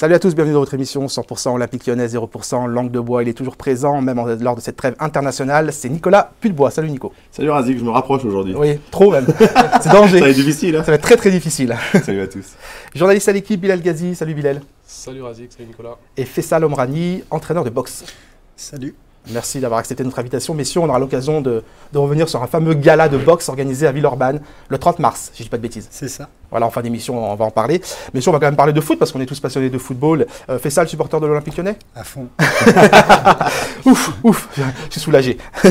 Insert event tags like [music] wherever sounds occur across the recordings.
Salut à tous, bienvenue dans votre émission 100% Olympique Lyonnais, 0% Langue de Bois. Il est toujours présent, même lors de cette trêve internationale. C'est Nicolas Pudebois. Salut Nico. Salut Razik, je me rapproche aujourd'hui. Oui, trop même. [laughs] C'est danger. Ça va être difficile. Hein Ça va être très très difficile. [laughs] salut à tous. Journaliste à l'équipe, Bilal Ghazi. Salut Bilal. Salut Razik, salut Nicolas. Et Fessal Omrani, entraîneur de boxe. Salut. Merci d'avoir accepté notre invitation. Messieurs, on aura l'occasion de, de, revenir sur un fameux gala de boxe organisé à Villeurbanne le 30 mars, si je ne dis pas de bêtises. C'est ça. Voilà, en fin d'émission, on va en parler. Messieurs, on va quand même parler de foot parce qu'on est tous passionnés de football. Euh, Fessal, supporter de l'Olympique lyonnais? À fond. [laughs] ouf, ouf, je suis soulagé. [laughs]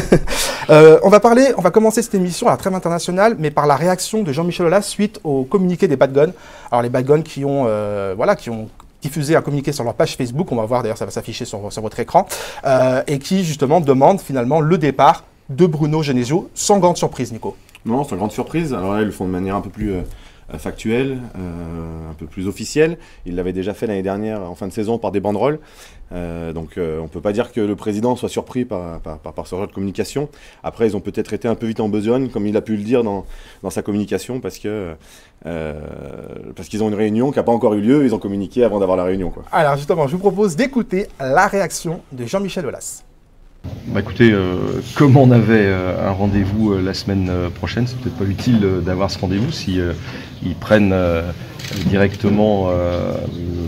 euh, on va parler, on va commencer cette émission à la trêve internationale, mais par la réaction de Jean-Michel Aulas suite au communiqué des Bad Guns. Alors les Bad Guns qui ont, euh, voilà, qui ont diffusé un communiqué sur leur page Facebook, on va voir d'ailleurs, ça va s'afficher sur, votre écran, euh, et qui justement demande finalement le départ de Bruno Genesio, sans grande surprise, Nico. Non, sans grande surprise. Alors là, ils le font de manière un peu plus euh, factuelle, euh, un peu plus officielle. Ils l'avaient déjà fait l'année dernière en fin de saison par des banderoles. Euh, donc on ne peut pas dire que le président soit surpris par, par, ce genre de communication. Après, ils ont peut-être été un peu vite en besogne, comme il a pu le dire dans, dans sa communication, parce que parce qu'ils ont une réunion qui n'a pas encore eu lieu, ils ont communiqué avant d'avoir la réunion. Alors justement, je vous propose d'écouter la réaction de Jean-Michel Aulas. Bah écoutez, euh, comme on avait euh, un rendez-vous euh, la semaine prochaine, c'est peut-être pas utile d'avoir ce rendez-vous si ils prennent directement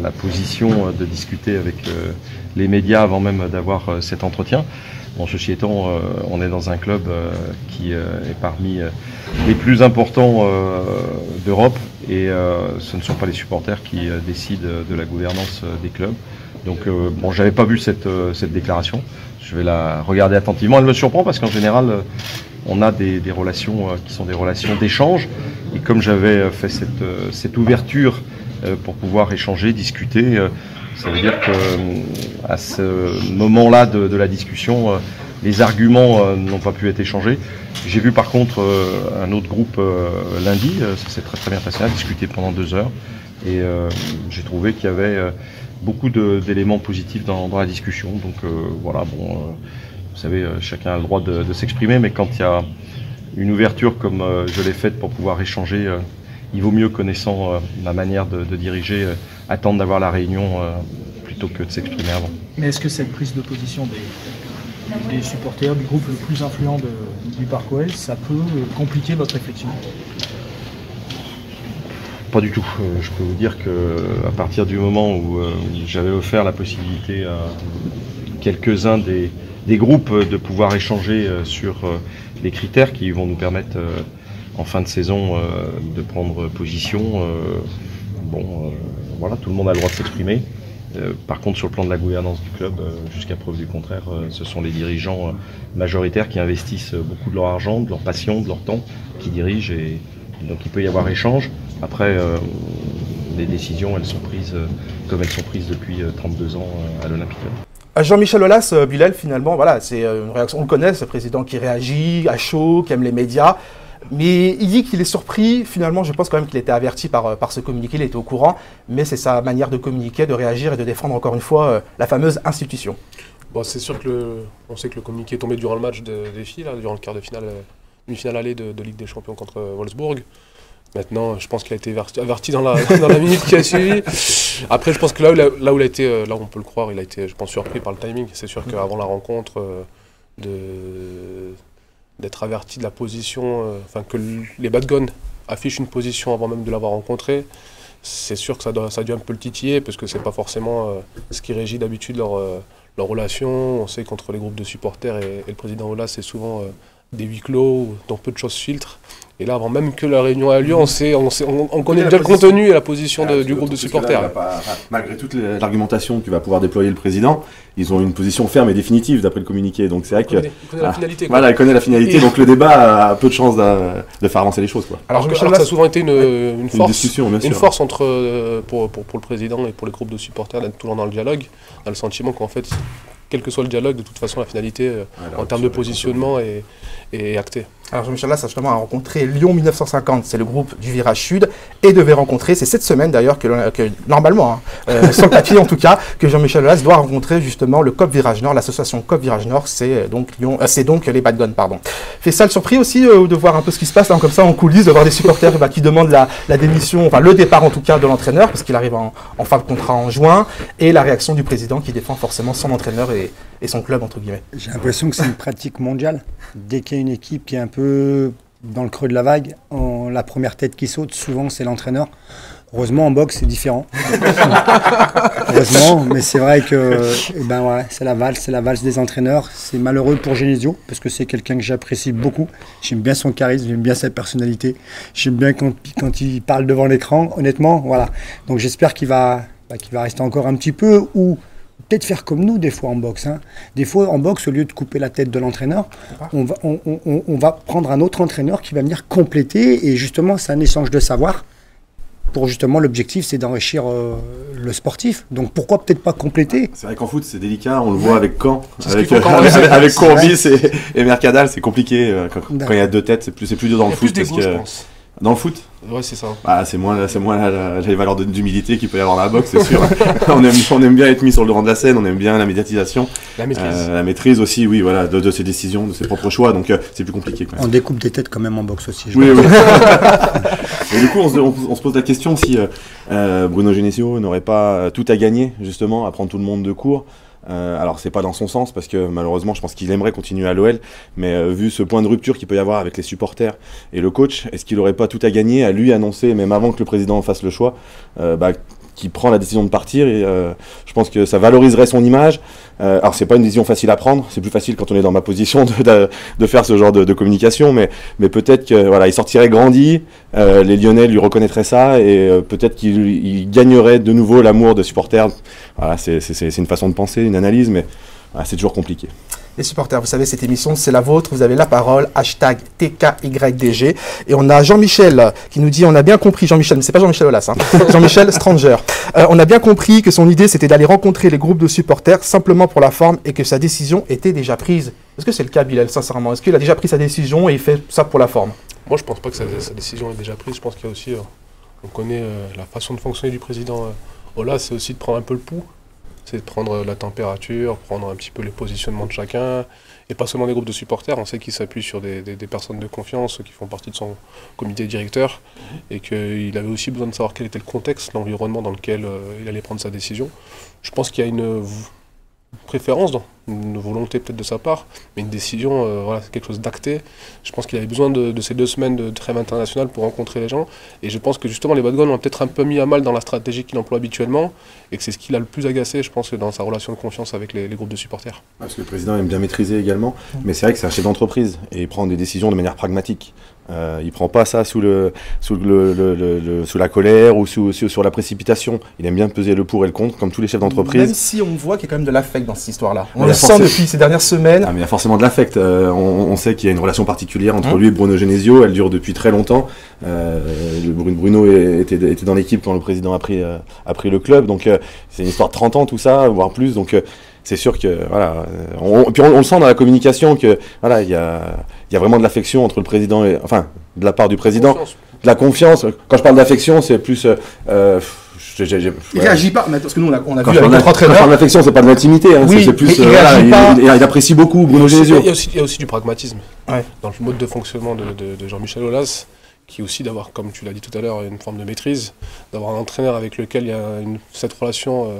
la position de discuter avec les médias avant même d'avoir cet entretien. Bon, ceci étant, on est dans un club qui est parmi les plus importants d'Europe et ce ne sont pas les supporters qui décident de la gouvernance des clubs. Donc, bon, j'avais pas vu cette, cette déclaration je vais la regarder attentivement. Elle me surprend parce qu'en général, on a des, relations qui sont des relations d'échange. Et comme j'avais fait cette, ouverture pour pouvoir échanger, discuter, ça veut dire que à ce moment-là de, de, la discussion, les arguments n'ont pas pu être échangés. J'ai vu par contre un autre groupe lundi, ça s'est très très bien passé, à discuter pendant deux heures. Et j'ai trouvé qu'il y avait beaucoup d'éléments positifs dans, la discussion. Donc euh, voilà, bon, euh, vous savez, euh, chacun a le droit de, s'exprimer, mais quand il y a une ouverture comme je l'ai faite pour pouvoir échanger, il vaut mieux, connaissant ma manière de, diriger, attendre d'avoir la réunion plutôt que de s'exprimer avant. Mais est-ce que cette prise de position des, supporters du groupe le plus influent du Parc ça peut compliquer votre réflexion? Pas du tout. Je peux vous dire que à partir du moment où j'avais offert la possibilité à quelques-uns des, des, groupes de pouvoir échanger sur les critères qui vont nous permettre en fin de saison de prendre position, bon, voilà, tout le monde a le droit de s'exprimer. Par contre, sur le plan de la gouvernance du club, jusqu'à preuve du contraire, ce sont les dirigeants majoritaires qui investissent beaucoup de leur argent, de leur passion, de leur temps, qui dirigent et donc il peut y avoir échange. Après, euh, les décisions, elles sont prises euh, comme elles sont prises depuis euh, 32 ans à l'Olympique. Jean-Michel Aulas, Bilal, finalement, voilà, c'est une réaction. On le connaît, ce président qui réagit à chaud, qui aime les médias. Mais il dit qu'il est surpris. Finalement, je pense quand même qu'il était averti par, par ce communiqué, il était au courant. Mais c'est sa manière de communiquer, de réagir et de défendre encore une fois la fameuse institution. Bon, c'est sûr que le, on sait que le communiqué est tombé durant le match de, des filles, là, durant le quart de finale, demi-finale allée de, de Ligue des Champions contre Wolfsburg. Maintenant, je pense qu'il a été averti dans la, [laughs] dans la minute qui a suivi. Après, je pense que là où, là, où il a été, là où on peut le croire, il a été, je pense, surpris par le timing. C'est sûr qu'avant la rencontre, de d'être averti de la position, enfin que les bad guns affichent une position avant même de l'avoir rencontré, c'est sûr que ça, doit, ça a dû un peu le titiller parce que c'est pas forcément euh, ce qui régit d'habitude leur, euh, leur relation. On sait qu'entre les groupes de supporters et, et le président Ola, c'est souvent euh, des huis clos dont peu de choses filtrent. Et là, avant même que la réunion ait lieu, on, sait, on, sait, on, on connaît déjà le contenu et la position de, du groupe de supporters. Là, pas, malgré toute l'argumentation que va pouvoir déployer le président, ils ont une position ferme et définitive d'après le communiqué. Donc c'est vrai que. Il connaît la finalité. Voilà, il connaît la finalité. Et donc le débat a peu de chances de, faire avancer les choses. Quoi. Alors, alors, alors ça a souvent été une, une force, une, discussion, bien sûr. une force entre, pour, pour, pour, le président et pour les groupes de supporters d'être tout le temps dans le dialogue. On a le sentiment qu'en fait, quel que soit le dialogue, de toute façon, la finalité, voilà, en termes de positionnement, est, est actée. Alors Jean-Michel Aulas a justement rencontré Lyon 1950, c'est le groupe du virage sud, et devait rencontrer, c'est cette semaine d'ailleurs que, normalement, hein, euh, sur le papier en tout cas, que Jean-Michel Aulas doit rencontrer justement le COP Virage Nord, l'association COP Virage Nord, c'est euh, donc Lyon, euh, c'est donc les Bad Guns, pardon. Fait ça le surpris aussi euh, de voir un peu ce qui se passe là, comme ça en coulisses, de voir des supporters bah, qui demandent la, la démission, enfin le départ en tout cas de l'entraîneur, parce qu'il arrive en, en fin de contrat en juin, et la réaction du président qui défend forcément son entraîneur et, et son club entre guillemets. J'ai l'impression que c'est une pratique mondiale. Dès qu'il y a une équipe qui est un peu dans le creux de la vague, la première tête qui saute, souvent c'est l'entraîneur. Heureusement en boxe c'est différent. [laughs] Heureusement, mais c'est vrai que eh ben ouais, c'est la valse, c'est la valse des entraîneurs. C'est malheureux pour Genesio parce que c'est quelqu'un que j'apprécie beaucoup. J'aime bien son charisme, j'aime bien sa personnalité. J'aime bien quand, quand il parle devant l'écran. Honnêtement, voilà. Donc j'espère qu'il va, bah, qu'il va rester encore un petit peu ou peut-être faire comme nous des fois en boxe. hein. Des fois en boxe, au lieu de couper la tête de l'entraîneur, on va, on, on- on va prendre un autre entraîneur qui va venir compléter et justement c'est un échange de savoir. Pour justement l'objectif c'est d'enrichir euh, le sportif. Donc pourquoi peut-être pas compléter? C'est vrai qu'en foot, c'est délicat, on le voit avec Caen, [laughs] avec, Courbis et, et Mercadal, c'est compliqué. euh, Quand, il y a deux têtes, c'est plus, c'est plus dur dans le foot. Parce d'égo, je que, pense. Dans le foot, Ouais, c'est ça. bah, c'est moins, c'est moins la- la- les valeurs de- d'humilité qu'il peut y avoir dans la boxe, c'est sûr. [laughs] on, aime, on aime bien être mis sur le devant de la scène, on aime bien la médiatisation, La maîtrise. euh, la maîtrise aussi, oui, voilà, de, de ses décisions, de ses propres choix, donc euh, c'est plus compliqué. Quoi. On découpe des têtes quand même en boxe aussi. je Oui, pense. oui. [laughs] Et du coup, on se, on- on se pose la question si euh, Bruno Genesio n'aurait pas tout à gagner, justement, à prendre tout le monde de court. Euh, alors, c'est pas dans son sens, parce que malheureusement, je pense qu'il aimerait continuer à l'OL, mais euh, vu ce point de rupture qu'il peut y avoir avec les supporters et le coach, est-ce qu'il aurait pas tout à gagner à lui annoncer, même avant que le président fasse le choix, euh, bah, qui prend la décision de partir et euh, je pense que ça valoriserait son image. Euh, alors c'est pas une décision facile à prendre, c'est plus facile quand on est dans ma position de, faire ce genre de, communication, mais, peut-être que voilà, il sortirait grandi, euh, les Lyonnais lui reconnaîtraient ça et peut-être qu'il il gagnerait de nouveau l'amour de supporters. Voilà, c'est une façon de penser, une analyse, mais c'est toujours compliqué. Les supporters, vous savez, cette émission, c'est la vôtre. Vous avez la parole. Hashtag TKYDG. Et on a Jean-Michel qui nous dit, on a bien compris, Jean-Michel, mais c'est pas Jean-Michel Aulas, hein. [laughs] Jean-Michel Stranger. Euh, on a bien compris que son idée, c'était d'aller rencontrer les groupes de supporters simplement pour la forme et que sa décision était déjà prise. Est-ce que c'est le cas, Bilal, sincèrement? Est-ce qu'il a déjà pris sa décision et il fait ça pour la forme? Moi, je pense pas que sa, sa décision est déjà prise. Je pense qu'il y a aussi, euh, on connaît euh, la façon de fonctionner du président euh, Ola, c'est aussi de prendre un peu le pouls. C'est de prendre la température, prendre un petit peu les positionnements de chacun. Et pas seulement des groupes de supporters, on sait qu'il s'appuie sur des, personnes de confiance qui font partie de son comité directeur. Et qu'il avait aussi besoin de savoir quel était le contexte, l'environnement dans lequel euh, il allait prendre sa décision. Je pense qu'il y a une préférence, dans- une volonté peut-être de sa part, mais une décision, euh, voilà, c'est quelque chose d'acté. Je pense qu'il avait besoin de, de ces deux semaines de trêve internationale pour rencontrer les gens. Et je pense que justement, les Bad Guns l'ont peut-être un peu mis à mal dans la stratégie qu'il emploie habituellement. Et que c'est ce qui l'a le plus agacé, je pense, que dans sa relation de confiance avec les, les groupes de supporters. Parce que le président aime bien maîtriser également, mais c'est vrai que c'est un chef d'entreprise et il prend des décisions de manière pragmatique. Euh, il prend pas ça sous le, sous le, le- le- le- sous la colère ou sous, sous- sur la précipitation. Il aime bien peser le pour et le contre, comme tous les chefs Même d'entreprise. si on voit qu'il y a quand même de l'affect dans cette histoire-là. On Mais le sent depuis ces dernières semaines. Ah, mais il y a forcément de l'affect. Euh, on, on sait qu'il y a une relation particulière entre Hein lui et Bruno Genesio. Elle dure depuis très longtemps. Euh, Bruno était, était dans l'équipe quand le président a pris, euh, a pris le club. Donc euh, c'est une histoire de 30 ans tout ça, voire plus. Donc euh, c'est sûr que voilà. On, puis on, on le sent dans la communication que voilà, il y a, il y a vraiment de l'affection entre le président et enfin de la part du président, Confiance. de la confiance. Quand je parle d'affection, c'est plus euh, Il ouais. réagit pas, mais parce que nous, on a, on a Quand vu avec notre quand entraîneur. parle d'affection, c'est pas de l'intimité, hein, Oui, c'est- plus il euh, voilà, réagit il, pas. il- il apprécie beaucoup Bruno Il y a aussi- Genesio. il y a aussi, il y a aussi du pragmatisme Ouais. dans le mode de fonctionnement de, de- de Jean-Michel Aulas, qui est aussi d'avoir, comme tu l'as dit tout à l'heure, une forme de maîtrise, d'avoir un entraîneur avec lequel il y a une- cette relation euh,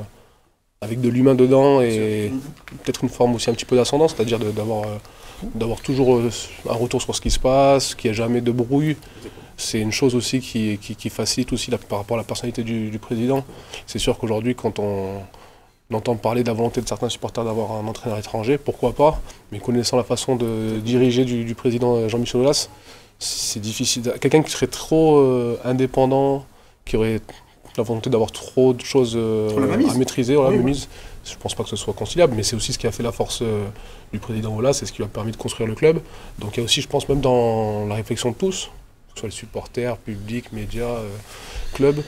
avec de l'humain dedans et peut-être une forme aussi un petit peu d'ascendance, c'est-à-dire d'avoir euh, d'avoir toujours euh, un retour sur ce qui se passe, qu'il n'y a jamais de brouille. C'est une chose aussi qui, qui- qui facilite aussi la- par rapport à la personnalité du, du président. C'est sûr qu'aujourd'hui, quand on, on entend parler de la volonté de certains supporters d'avoir un entraîneur étranger, pourquoi pas? Mais connaissant la façon de diriger du, du président euh, Jean-Michel Aulas, c'est difficile. Quelqu'un qui serait trop euh, indépendant, qui aurait la volonté d'avoir trop de choses euh, à maîtriser, voilà, Oui, oui. mainmise, je pense pas que ce soit conciliable, mais c'est aussi ce qui a fait la force euh, du président Aulas, c'est ce qui lui a permis de construire le club. Donc il y a aussi, je pense, même dans la réflexion de tous, que ce soit les supporters, public, médias, euh, club,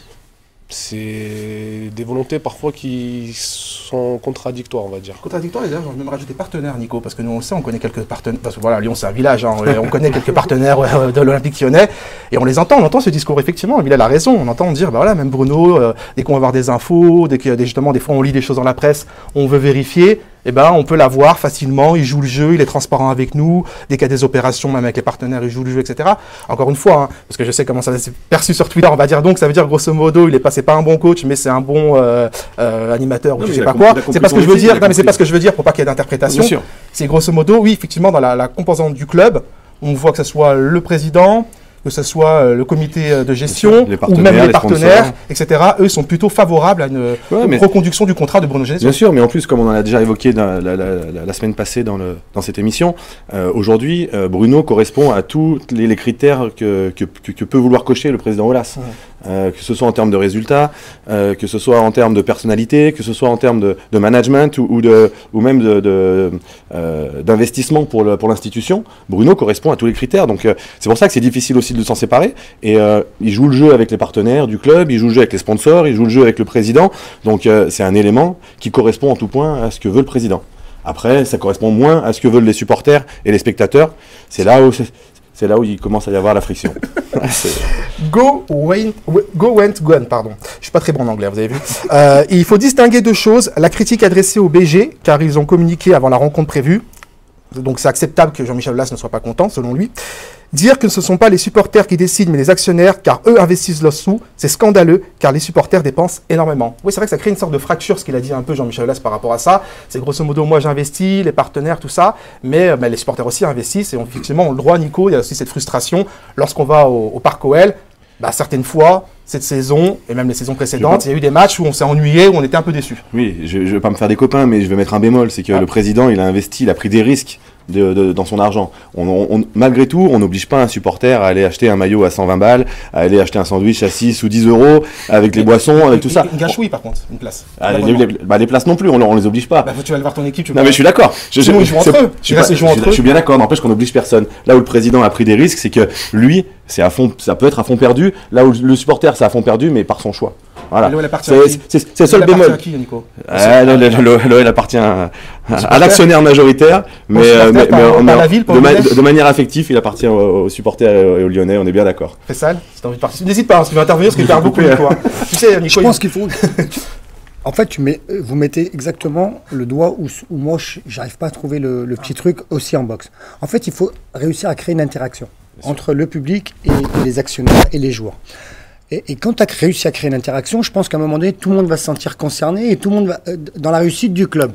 c'est des volontés parfois qui sont contradictoires, on va dire. Contradictoire, et d'ailleurs, j'aurais même rajouté partenaires, Nico, parce que nous, on le sait, on connaît quelques partenaires. Parce que voilà, Lyon, c'est un village, hein, on connaît quelques [laughs] partenaires de l'Olympique lyonnais, et on les entend, on entend ce discours, effectivement. Il a la raison, on entend dire, bah voilà, même Bruno, euh, dès qu'on va avoir des infos, dès que justement, des fois, on lit des choses dans la presse, on veut vérifier, eh ben, on peut l'avoir facilement, il joue le jeu, il est transparent avec nous, dès qu'il y a des opérations, même avec les partenaires, il joue le jeu, etc. Encore une fois, hein, parce que je sais comment ça s'est perçu sur Twitter, on va dire donc, ça veut dire grosso modo, il est pas, c'est pas un bon coach, mais c'est un bon euh, euh, animateur ou je sais pas quoi. C'est pas ce que je veux dire, non mais c'est pas ce que je veux dire pour pas qu'il y ait d'interprétation. C'est grosso modo, oui, effectivement, dans la, la composante du club, on voit que ce soit le président, que ce soit euh, le comité euh, de gestion, ou même les les partenaires, sponsors. etc. Eux sont plutôt favorables à une Ouais, reconduction du contrat de Bruno Genesio. Bien sûr, mais en plus, comme on en a déjà évoqué la, la- la- la semaine passée dans, le, dans cette émission, euh, aujourd'hui, euh, Bruno correspond à tous les, les critères que, que, que- que peut vouloir cocher le président Olas. Euh, que ce soit en termes de résultats, euh, que ce soit en termes de personnalité, que ce soit en termes de, management ou, de, ou même euh, d'investissement pour, l'institution, Bruno correspond à tous les critères. Donc c'est pour ça que c'est difficile aussi de s'en séparer. Et il joue le jeu avec les partenaires du club, il joue le jeu avec les sponsors, il joue le jeu avec le président. Donc c'est un élément qui correspond en tout point à ce que veut le président. Après, ça correspond moins à ce que veulent les supporters et les spectateurs. C'est là où c'est là où il commence à y avoir la friction. [laughs] Go went, go went gone, pardon. Je suis pas très bon en anglais, vous avez vu. Euh, il faut distinguer deux choses. La critique adressée au BG, car ils ont communiqué avant la rencontre prévue. Donc c'est acceptable que Jean-Michel Aulas ne soit pas content, selon lui. Dire que ce ne sont pas les supporters qui décident, mais les actionnaires, car eux investissent leurs sous, c'est scandaleux, car les supporters dépensent énormément. Oui, c'est vrai que ça crée une sorte de fracture, ce qu'il a dit un peu Jean-Michel Aulas par rapport à ça. C'est grosso modo, moi j'investis, les partenaires, tout ça, mais euh, bah, les supporters aussi investissent, et on, effectivement, on le droit, Nico, il y a aussi cette frustration lorsqu'on va au, au Parc OL. Bah, certaines fois, cette saison, et même les saisons précédentes, il y a eu des matchs où on s'est ennuyé, où on était un peu déçu. Oui, je ne vais pas me faire des copains, mais je vais mettre un bémol. C'est que Ah. le président, il a investi, il a pris des risques de- de- dans son argent. On, on- on- malgré tout, on n'oblige pas un supporter à aller acheter un maillot à 120 balles, à aller acheter un sandwich à 6 ou 10 euros, avec les boissons, avec tout ça. Une gâchouille, par contre, une place. Ah, les, bah, les places non plus, on, on les oblige pas. Bah, tu vas aller voir ton équipe, tu Non mais je suis d'accord. Je, je- ils jouent entre c'est- eux. Je je- suis bien d'accord. N'empêche qu'on n'oblige personne. Là où le président a pris des risques, c'est que lui, c'est à fond, ça peut être à fond perdu. Là où le supporter, c'est à fond perdu, mais par son choix. Voilà. L'OL appartient C'est à qui c'est- c'est le appartient bémol. à qui, Nico Ah, le- L'OL appartient à, à l'actionnaire majoritaire, mais, euh, mais- pas- mais- pas mais la ville, pas de, ma- manière affective, il appartient aux, aux supporters et aux Lyonnais, on est bien d'accord. Fessal, si t'as envie de participer. N'hésite pas, parce qu'il va intervenir, parce qu'il parle [laughs] beaucoup, Nico. hein. Tu sais, Nico, Je il- pense qu'il faut. [laughs] En fait, tu mets, euh, vous mettez exactement le doigt où, où moi, je- j'arrive pas à trouver le, le petit truc aussi en boxe. En fait, il faut réussir à créer une interaction entre le public et, et les actionnaires et les joueurs. Et, et quand tu as réussi à créer une interaction, je pense qu'à un moment donné, tout le monde va se sentir concerné et tout le monde va euh, dans la réussite du club.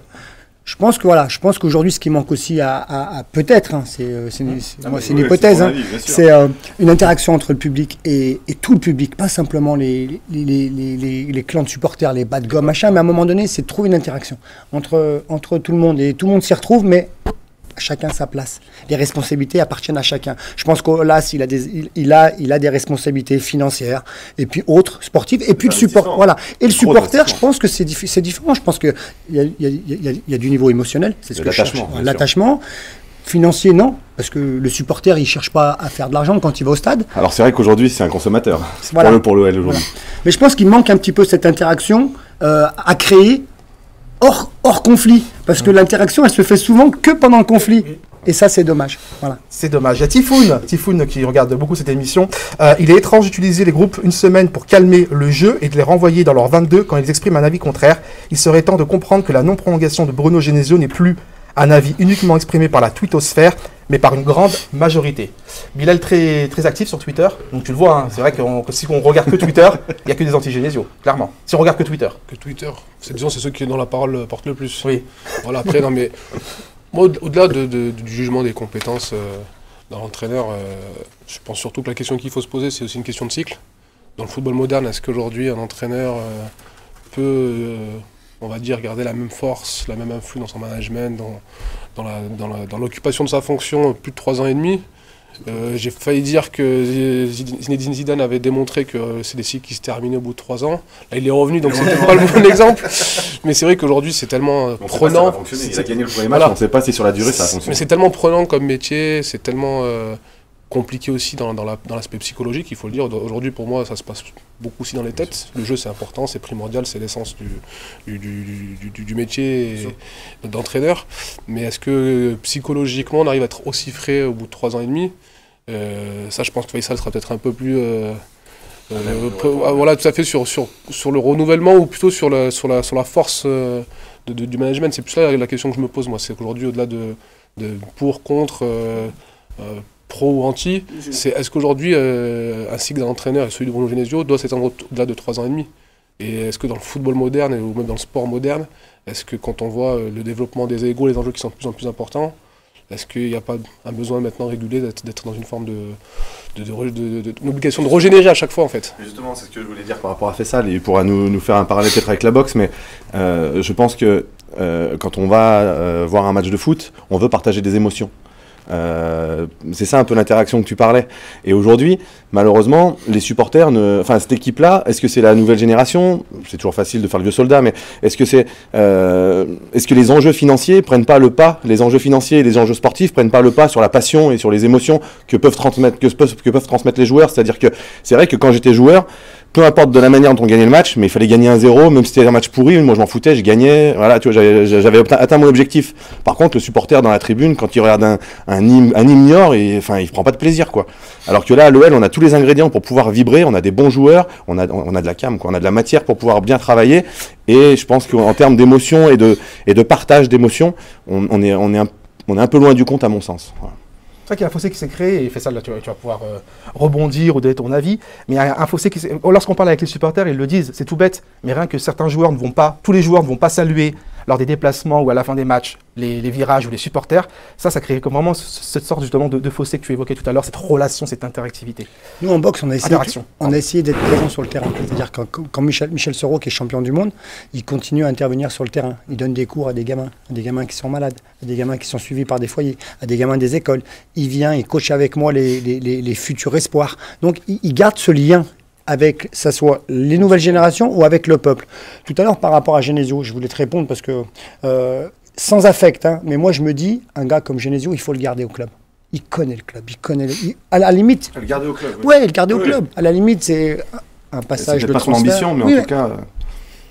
Je pense que voilà, je pense qu'aujourd'hui, ce qui manque aussi à, à- à- peut-être, hein, c'est euh, une, hypothèse, hein, c'est euh, une interaction entre le public et, et tout le public, pas simplement les, les, les, clans de supporters, les bad gommes, machin, mais à un moment donné, c'est de trouver une interaction entre, entre tout le monde. Et tout le monde s'y retrouve, mais chacun sa place. Les responsabilités appartiennent à chacun. Je pense qu'Olas, il a des, il, il a, il a des responsabilités financières et puis autres, sportives, et puis le support. Voilà. Et le supporter, je pense que c'est diffi- différent. Je pense qu'il y a, y, a, il y, a, il y a du niveau émotionnel, c'est ce que l'attachement. L'attachement. Financier, non, parce que le supporter, il cherche pas à faire de l'argent quand il va au stade. Alors c'est vrai qu'aujourd'hui, c'est un consommateur Voilà. pour le pour l'OL aujourd'hui. Voilà. Mais je pense qu'il manque un petit peu cette interaction euh, à créer hors, conflit. Parce que l'interaction, elle se fait souvent que pendant le conflit. Et ça, c'est dommage. Voilà. C'est dommage. Il y a qui regarde beaucoup cette émission. Euh, il est étrange d'utiliser les groupes une semaine pour calmer le jeu et de les renvoyer dans leur 22 quand ils expriment un avis contraire. Il serait temps de comprendre que la non-prolongation de Bruno Genesio n'est plus un avis uniquement exprimé par la twittosphère, mais par une grande majorité. Bilal très, très actif sur Twitter, donc tu le vois, hein, c'est vrai que si on regarde que Twitter, il n'y a que des anti-Génésio, clairement. Si on regarde que Twitter. Que Twitter, c'est disons, c'est ceux qui dans la parole euh, portent le plus. Oui. Voilà, après, non, mais moi, au- au-delà de- de- du jugement des compétences euh, d'un entraîneur, euh, je pense surtout que la question qu'il faut se poser, c'est aussi une question de cycle. Dans le football moderne, est-ce qu'aujourd'hui, un entraîneur euh, peut, euh, on va dire, garder la même force, la même influx dans son management, dans, l'occupation de sa fonction plus de trois ans et demi Euh, J'ai failli dire que Zinedine Zidane avait démontré que c'est des cycles qui se terminaient au bout de trois ans. Là, il est revenu, donc c'était pas le bon exemple. Mais c'est vrai qu'aujourd'hui, c'est tellement On sait pas si ça va prenant. Il C'est- a gagné le premier match, Voilà. on ne sait pas si sur la durée ça va Mais fonctionner. c'est tellement prenant comme métier, c'est tellement. euh, compliqué aussi dans, dans la- dans l'aspect psychologique, il faut le dire. Aujourd'hui, pour moi, ça se passe beaucoup aussi dans les têtes. Le jeu, c'est important, c'est primordial, c'est l'essence du, du, métier d'entraîneur. Mais est-ce que psychologiquement, on arrive à être aussi frais au bout de trois ans et demi? Euh, Ça, je pense que Faisal sera peut-être un peu plus. euh, euh, voilà, tout à fait sur, sur, sur le renouvellement ou plutôt sur la, sur la, sur la force de- de- du management. C'est plus là la question que je me pose, moi. C'est qu'aujourd'hui, au-delà de, de pour, contre, euh, pro ou anti, c'est est-ce qu'aujourd'hui, euh, un cycle d'entraîneur et celui de Bruno Genesio doit s'étendre au-delà de 3 ans et demi? Et est-ce que dans le football moderne et- ou même dans le sport moderne, est-ce que quand on voit euh, le développement des égaux, les enjeux qui sont de plus en plus importants, est-ce qu'il n'y a pas un besoin maintenant régulier d'être dans une forme de, de, de, re- de- de- une obligation de régénérer à chaque fois en fait? Justement, c'est ce que je voulais dire par rapport à Fessal, et il pourra nous, nous faire un parallèle peut-être avec la boxe, mais euh, je pense que euh, quand on va euh, voir un match de foot, on veut partager des émotions. Euh, c'est ça un peu l'interaction que tu parlais. Et aujourd'hui, malheureusement, les supporters, ne... enfin cette équipe-là, est-ce que c'est la nouvelle génération? C'est toujours facile de faire le vieux soldat, mais est-ce que c'est, euh, est-ce que les enjeux financiers prennent pas le pas Les enjeux financiers et les enjeux sportifs prennent pas le pas sur la passion et sur les émotions que peuvent transmettre, que peuvent, transmettre les joueurs? C'est-à-dire que c'est vrai que quand j'étais joueur, peu importe de la manière dont on gagnait le match, mais il fallait gagner un 0 même si c'était un match pourri, moi je m'en foutais, je gagnais, voilà, tu vois, j'avais- atteint mon objectif. Par contre, le supporter dans la tribune, quand il regarde un, un il, enfin, il prend pas de plaisir, quoi. Alors que là, à l'OL, on a tous les ingrédients pour pouvoir vibrer, on a des bons joueurs, on a, on a de la cam, quoi, on a de la matière pour pouvoir bien travailler, et je pense qu'en termes d'émotion et de, et de partage d'émotions, on, est, on, est un, on est un peu loin du compte à mon sens. C'est vrai qu'il y a un fossé qui s'est créé, et fait ça, là, tu vas, pouvoir euh, rebondir ou donner ton avis. Mais il y a un fossé qui. Lorsqu'on parle avec les supporters, ils le disent, c'est tout bête, mais rien que certains joueurs ne vont pas, tous les joueurs ne vont pas saluer lors des déplacements ou à la fin des matchs les, les virages ou les supporters. Ça, ça crée vraiment ce- cette sorte justement de, de fossé que tu évoquais tout à l'heure, cette relation, cette interactivité. Nous, en boxe, on a essayé, Interaction. on a essayé d'être présent sur le terrain. C'est-à-dire quand, quand Michel, Michel Soro, qui est champion du monde, il continue à intervenir sur le terrain. Il donne des cours à des gamins, à des gamins qui sont malades, à des gamins qui sont suivis par des foyers, à des gamins des écoles. Il vient, il coach avec moi les, les- les- les futurs espoirs. Donc, il, il garde ce lien avec, ça soit les nouvelles générations ou avec le peuple. Tout à l'heure, par rapport à Genesio, je voulais te répondre parce que, euh, sans affect, hein, mais moi je me dis, un gars comme Genesio, il faut le garder au club. Il connaît le club, il connaît le- il- à la limite, Le garder au club. Ouais, le garder au Oui. club. À la limite, c'est un passage de peut-être pas son transfert. ambition, mais Oui, en ouais. tout cas.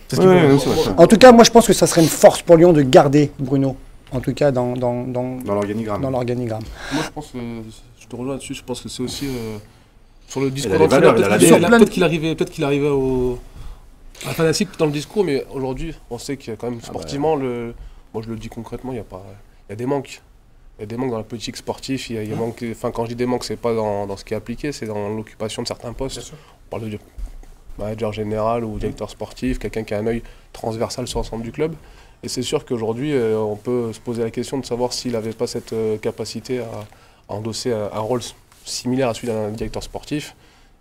C'est ce ouais, qu'il ouais, ça. En tout cas, moi, je pense que ça serait une force pour Lyon de garder Bruno. En tout cas, dans, dans, dans, Dans l'organigramme. dans l'organigramme. Moi, je pense que je te rejoins là-dessus. Je pense que c'est aussi euh, sur le discours a Peut-être qu'il DL. peut-être qu'il arrivait, peut-être qu'il arrivait au à fanatique dans le discours, mais aujourd'hui, on sait qu'il y a quand même sportivement le. Moi, je le dis concrètement, il y a pas, il y a des manques. Il y a des manques dans la politique sportive. Il y a, il y a manque- enfin, quand je dis des manques, c'est pas dans, dans ce qui est appliqué, c'est dans l'occupation de certains postes. On parle de manager général ou directeur sportif, quelqu'un qui a un œil transversal sur l'ensemble du club. Et c'est sûr qu'aujourd'hui, euh, on peut se poser la question de savoir s'il n'avait pas cette euh, capacité à, à endosser un, rôle similaire à celui d'un directeur sportif.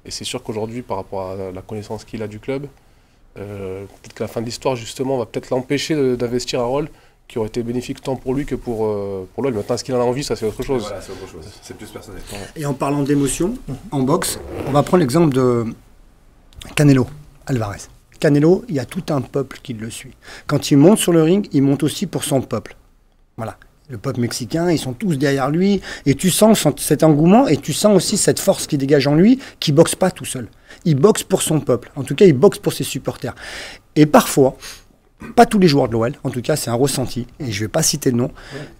Et c'est sûr qu'aujourd'hui, par rapport à la connaissance qu'il a du club, euh, peut-être que la fin de l'histoire, justement, va peut-être l'empêcher d'investir un rôle qui aurait été bénéfique tant pour lui que pour, euh, pour l'OL. Maintenant, est-ce qu'il en a envie? Ça, c'est autre chose. Voilà, c'est autre chose. C'est plus personnel. Et en parlant d'émotion, en boxe, on va prendre l'exemple de Canelo Alvarez. Canelo, il y a tout un peuple qui le suit. Quand il monte sur le ring, il monte aussi pour son peuple. Voilà. Le peuple mexicain, ils sont tous derrière lui. Et tu sens cet engouement et tu sens aussi cette force qui dégage en lui, qui boxe pas tout seul. Il boxe pour son peuple. En tout cas, il boxe pour ses supporters. Et parfois, pas tous les joueurs de l'OL, en tout cas, c'est un ressenti, et je vais pas citer le nom.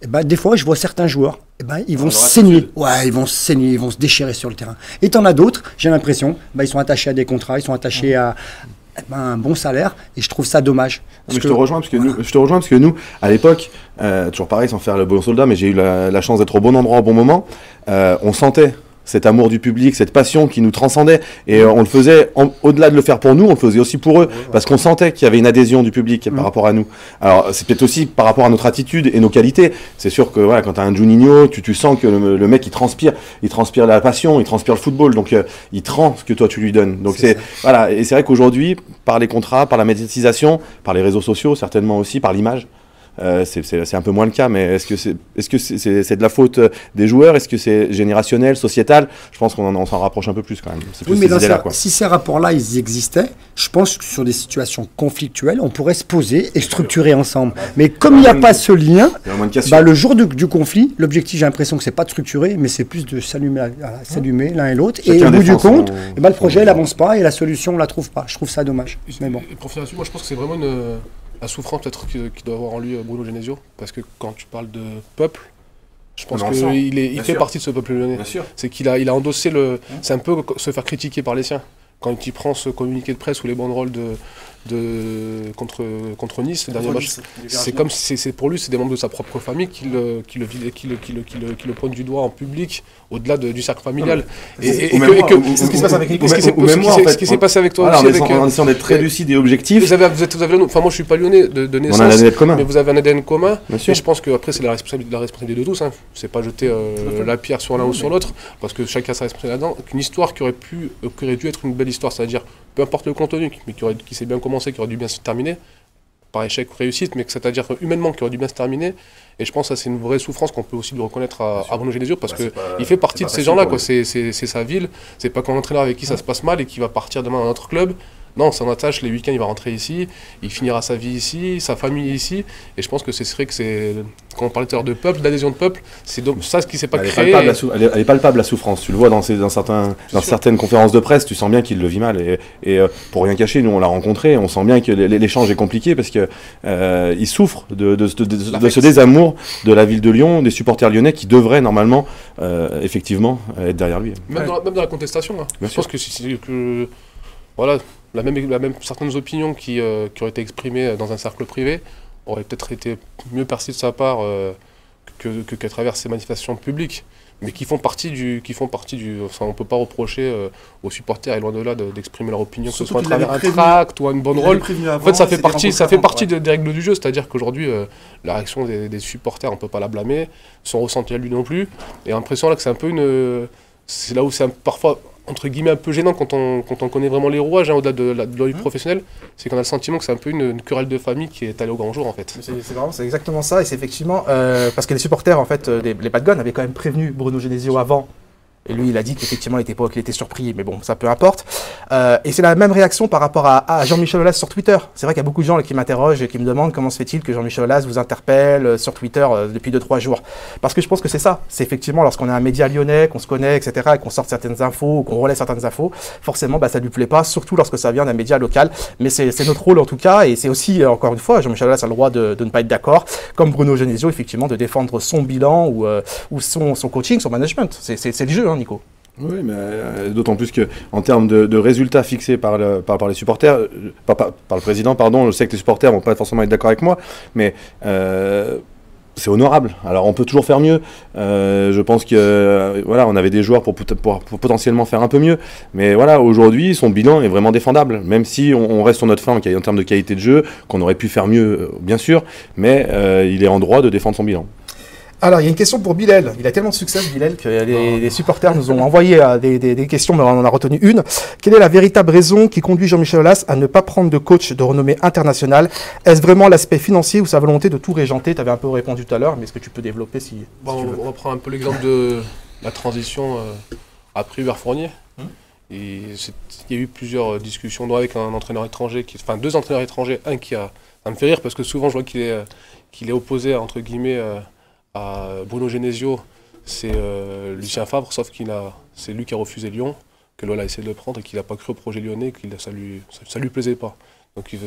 Et ben, des fois, je vois certains joueurs, et ben, ils vont saigner. Ouais, ils vont saigner, ils vont se déchirer sur le terrain. Et t'en as d'autres, j'ai l'impression, ben, ils sont attachés à des contrats, ils sont attachés à eh ben, un bon salaire, et je trouve ça dommage. Mais je te rejoins parce que nous, je te rejoins parce que nous, à l'époque, euh, toujours pareil, sans faire le bon soldat, mais j'ai eu la, la chance d'être au bon endroit au bon moment. euh, on sentait cet amour du public, cette passion qui nous transcendait, et euh, on le faisait au-delà de le faire pour nous, on le faisait aussi pour eux, parce qu'on sentait qu'il y avait une adhésion du public par rapport à nous. Alors c'est peut-être aussi par rapport à notre attitude et nos qualités. C'est sûr que voilà, quand tu as un Juninho, tu, tu sens que le, le mec il transpire, il transpire la passion, il transpire le football, donc euh, il trend ce que toi tu lui donnes. Donc c'est voilà, et c'est vrai qu'aujourd'hui, par les contrats, par la médiatisation, par les réseaux sociaux certainement aussi, par l'image. Euh, c'est- un peu moins le cas. Mais est-ce que c'est de la faute euh, des joueurs? Est-ce que c'est générationnel, sociétal? Je pense qu'on en- on s'en rapproche un peu plus quand même. C'est plus Oui, mais ces dans idées-là, ces- quoi. si ces rapports-là, ils existaient, je pense que sur des situations conflictuelles, on pourrait se poser et structurer ensemble. Mais comme il n'y a pas ce lien, bah, le jour du, du conflit, l'objectif, j'ai l'impression que c'est pas de structurer, mais c'est plus de s'allumer l'un et l'autre. Et au bout du compte, ben, le projet, n'avance pas et la solution, on la trouve pas. Je trouve ça dommage. Mais bon. Et moi je pense que c'est vraiment une, la souffrance peut-être que- qui doit avoir en lui euh, Bruno Genesio. Parce que quand tu parles de peuple, je pense qu'il il fait sûr. partie de ce peuple lyonnais. C'est qu'il a, il a endossé le. C'est un peu se faire critiquer par les siens. Quand il prend ce communiqué de presse ou les banderoles de, de, contre, contre Nice, le dernier match, c'est comme si c'est- pour lui, c'est des membres de sa propre famille qui le, qui le, qui le, qui le, qui le, qui le- qui le pointent du doigt en public, au-delà de- du cercle familial. Et, et- et Ou que- et que- ce qui se passe avec Nico. ce qui s'est passé avec toi aussi. en essayant d'être très lucide et objectif. vous avez, vous êtes, vous avez enfin moi je suis pas lyonnais de, de On a un naissance, ADN commun. mais vous avez un ADN commun. Et je pense que après c'est la responsabilité, la responsabilité de tous. Hein. C'est pas jeter euh, la pierre sur l'un ou sur l'autre, parce que chacun a sa responsabilité là-dedans. Qu'une histoire qui aurait pu, euh, qui aurait dû être une belle histoire, c'est-à-dire peu importe le contenu, mais qui, aurait, qui s'est bien commencé, qui aurait dû bien se terminer, par échec ou réussite, mais que c'est-à-dire humainement qui aurait dû bien se terminer. Et je pense que c'est une vraie souffrance qu'on peut aussi lui reconnaître à, à Bruno Genesio, parce que il fait partie de ces gens-là, c'est sa ville. C'est pas qu'un entraîneur avec qui ça se passe mal et qui va partir demain à un autre club. Non, son attache, les week-ends, il va rentrer ici, il finira sa vie ici, sa famille ici. Et je pense que c'est vrai que c'est. Quand on l'heure de peuple, d'adhésion de peuple, c'est donc ça ce qui s'est pas Elle est, créé. palpable, elle est- elle est palpable la souffrance. Tu le vois dans, ces- dans, certains, dans sûr. certaines conférences de presse, tu sens bien qu'il le vit mal. Et, et, euh, pour rien cacher, nous on l'a rencontré, on sent bien que l'é- l'échange est compliqué parce que euh, souffre de, de- de- de- de ce désamour de la ville de Lyon, des supporters lyonnais qui devraient normalement, euh, effectivement, être derrière lui. Même, dans la, même dans la contestation. hein. Je pense que, si- que voilà, la même, la même, certaines opinions qui, euh, qui auraient été exprimées dans un cercle privé auraient peut-être été mieux perçues de sa part euh, que, que- qu'à travers ces manifestations publiques. Mais qui font partie du. Qui font partie du enfin, on ne peut pas reprocher euh, aux supporters, et loin de là, de- d'exprimer leur opinion, que ce soit à travers un tract ou à une banderole. En En fait, ça fait partie, ça fait partie de- des règles du jeu, c'est-à-dire qu'aujourd'hui, euh, la réaction des, des supporters, on peut pas la blâmer, son ressenti à lui non plus. Et l'impression là que c'est un peu une, euh, c'est là où c'est parfois entre guillemets un peu gênant quand on, quand on connaît vraiment les rouages hein, au-delà de, la- de l'œil Mmh. professionnel, c'est qu'on a le sentiment que c'est un peu une, une querelle de famille qui est allée au grand jour en fait. C'est exactement ça, et c'est effectivement euh, parce que les supporters en fait, euh, des- les Bad Guns avaient quand même prévenu Bruno Genesio avant. Et lui, il a dit qu'effectivement, il était pas, était surpris, mais bon, ça peu importe. Euh, et c'est la même réaction par rapport à, Jean-Michel Aulas sur Twitter. C'est vrai qu'il y a beaucoup de gens qui m'interrogent et qui me demandent comment se fait-il que Jean-Michel Aulas vous interpelle euh, sur Twitter euh, depuis 2-3 jours. Parce que je pense que c'est ça. C'est effectivement lorsqu'on est un média lyonnais, qu'on se connaît, etc., et qu'on sort certaines infos, ou qu'on relaie certaines infos, forcément, bah, ça lui plaît pas, surtout lorsque ça vient d'un média local. Mais c'est notre rôle en tout cas, et c'est aussi, euh, encore une fois, Jean-Michel Aulas a le droit de, ne pas être d'accord, comme Bruno Genesio, effectivement, de défendre son bilan ou, son, son coaching, son management. C'est le jeu, hein, Oui, mais euh, d'autant plus que en termes de, résultats fixés par, le, par, les supporters, euh, par, le président, pardon, je sais que les supporters vont pas forcément être d'accord avec moi, mais euh, c'est honorable. Alors on peut toujours faire mieux. Je pense que voilà, on avait des joueurs pour, pot- pour, pour potentiellement faire un peu mieux, mais voilà, aujourd'hui son bilan est vraiment défendable, même si on, reste sur notre fin en, en termes de qualité de jeu, qu'on aurait pu faire mieux, bien sûr, mais il est en droit de défendre son bilan. Alors, il y a une question pour Bilal. Il a tellement de succès, Bilal, que les, les supporters nous ont envoyé euh, des, des- des questions, mais on en a retenu une. Quelle est la véritable raison qui conduit Jean-Michel Aulas à ne pas prendre de coach de renommée internationale? Est-ce vraiment l'aspect financier ou sa volonté de tout régenter? Tu avais un peu répondu tout à l'heure, mais est-ce que tu peux développer si, si Bon, tu veux? on reprend un peu l'exemple de la transition euh, après Hubert Fournier. Hum. Et il y a eu plusieurs discussions avec un entraîneur étranger, qui, enfin deux entraîneurs étrangers, un qui a, ça me fait rire parce que souvent je vois qu'il est, euh, qu'il est opposé entre guillemets euh, Bruno Genesio, c'est euh, Lucien Favre, sauf qu'il a, c'est lui qui a refusé Lyon, que Lola a essayé de le prendre et qu'il n'a pas cru au projet lyonnais, qu'il ça lui, ça, lui plaisait pas.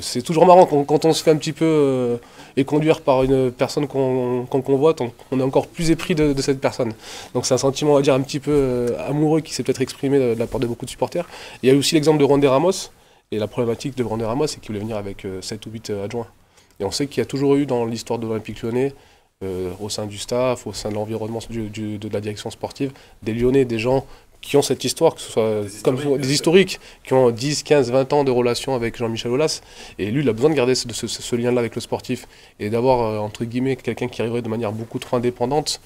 C'est toujours marrant quand, on se fait un petit peu euh, éconduire par une personne qu'on convoite, on, est encore plus épris de, cette personne. Donc c'est un sentiment, on dire, un petit peu euh, amoureux qui s'est peut-être exprimé de, la part de beaucoup de supporters. Il y a aussi l'exemple de Rondé Ramos, et la problématique de Rondé Ramos, c'est qu'il voulait venir avec 7 ou 8 adjoints. Et on sait qu'il y a toujours eu dans l'histoire de l'Olympique lyonnais, euh, au sein du staff, au sein de l'environnement de la direction sportive, des Lyonnais, des gens qui ont cette histoire, que ce soit comme des historiques, qui ont 10, 15, 20 ans de relation avec Jean-Michel Aulas. Et lui, il a besoin de garder ce, ce- ce lien-là avec le sportif et d'avoir, euh, entre guillemets, quelqu'un qui arriverait de manière beaucoup trop indépendante,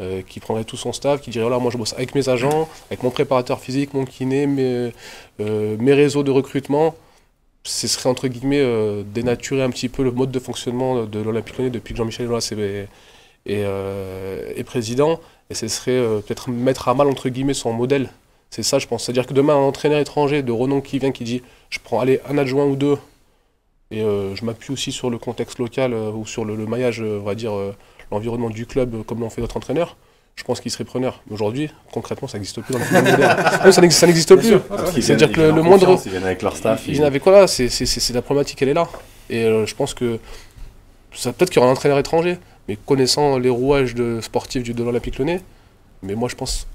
euh, qui prendrait tout son staff, qui dirait voilà, moi je bosse avec mes agents, avec mon préparateur physique, mon kiné, mes, euh, mes réseaux de recrutement. Ce serait entre guillemets euh, dénaturer un petit peu le mode de fonctionnement de l'Olympique Lyonnais depuis que Jean-Michel Aulas est, euh, président. Et ce serait euh, peut-être mettre à mal entre guillemets son modèle. C'est ça, je pense. C'est-à-dire que demain, un entraîneur étranger de renom qui vient, qui dit Je prends allez, un adjoint ou deux, et je m'appuie aussi sur le contexte local ou sur le, le maillage, on va dire, l'environnement du club, comme l'ont fait d'autres entraîneurs, je pense qu'il serait preneur. Mais Aujourd'hui, concrètement, ça n'existe plus dans le football moderne. [laughs] Non, ça n'existe- plus. Parce qu'ils C'est-à-dire que le, moindre. Ils viennent avec leur staff. Ils viennent avec quoi là C'est la problématique, elle est là. Et euh, je pense que ça- peut-être qu'il y aura un entraîneur étranger, mais connaissant les rouages de sportifs du de l'Olympique Lyonnais, mais moi je pense,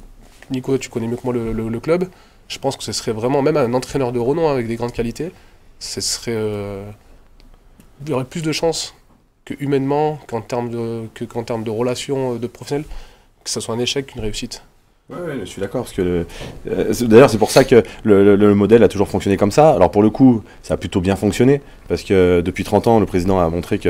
Nico, tu connais mieux que moi le, le- le club, je pense que ce serait vraiment, même un entraîneur de renom hein, avec des grandes qualités, ce serait. euh, il y aurait plus de chances que humainement, qu'en termes de, que- termes de relations euh, de professionnels, que ce soit un échec qu'une réussite. Ouais, je suis d'accord. Parce que euh, d'ailleurs, c'est pour ça que le, le- le modèle a toujours fonctionné comme ça. Alors pour le coup, ça a plutôt bien fonctionné parce que depuis 30 ans, le président a montré que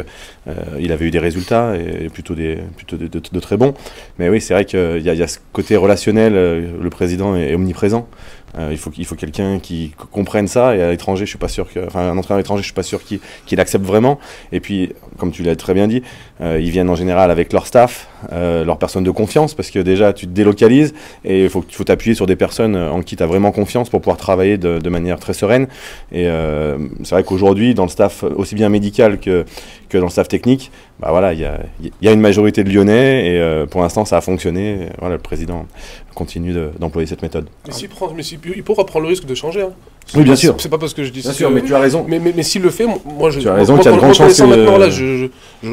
euh, il avait eu des résultats et plutôt des plutôt de, très bons. Mais oui, c'est vrai qu'il y, a- il y a ce côté relationnel. euh, Le président est, omniprésent. Euh, il faut qu'il faut quelqu'un qui comprenne ça. Et à l'étranger, je suis pas sûr que, enfin, un entraîneur étranger, je suis pas sûr qu'il qu'il accepte vraiment. Et puis, comme tu l'as très bien dit, euh, ils viennent en général avec leur staff, euh, leur personne de confiance, parce que déjà, tu te délocalises et il faut, faut t'appuyer sur des personnes en qui tu as vraiment confiance pour pouvoir travailler de, de manière très sereine. Et euh, c'est vrai qu'aujourd'hui, dans le staff aussi bien médical que, que dans le staff technique, bah voilà, il y a, il y a une majorité de Lyonnais et euh, pour l'instant, ça a fonctionné. Voilà, le président continue de- d'employer cette méthode. Mais, prend, il pourra prendre le risque de changer. hein. Oui, bien sûr. C'est pas parce que je dis Bien ça sûr, que- mais tu as raison. Mais, mais, mais s'il le fait, moi, je, Tu as raison moi, qu'il y a de grandes chances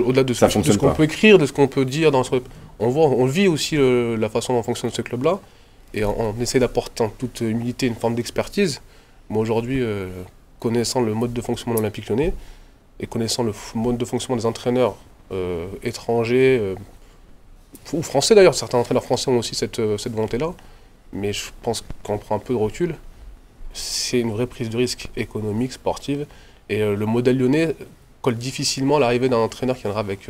au-delà de ce, ce qu'on peut écrire, de ce qu'on peut dire, dans ce, on voit, on vit aussi le- la façon dont fonctionne ce club-là, et on, on essaie d'apporter en toute humilité une forme d'expertise. Moi aujourd'hui, euh, connaissant le mode de fonctionnement de l'Olympique Lyonnais et connaissant le mode de fonctionnement des entraîneurs euh, étrangers euh, ou français d'ailleurs, certains entraîneurs français ont aussi cette, euh, cette volonté-là, mais je pense qu'on prend un peu de recul, c'est une vraie prise de risque économique, sportive, et le modèle lyonnais colle difficilement l'arrivée d'un entraîneur qui viendra avec.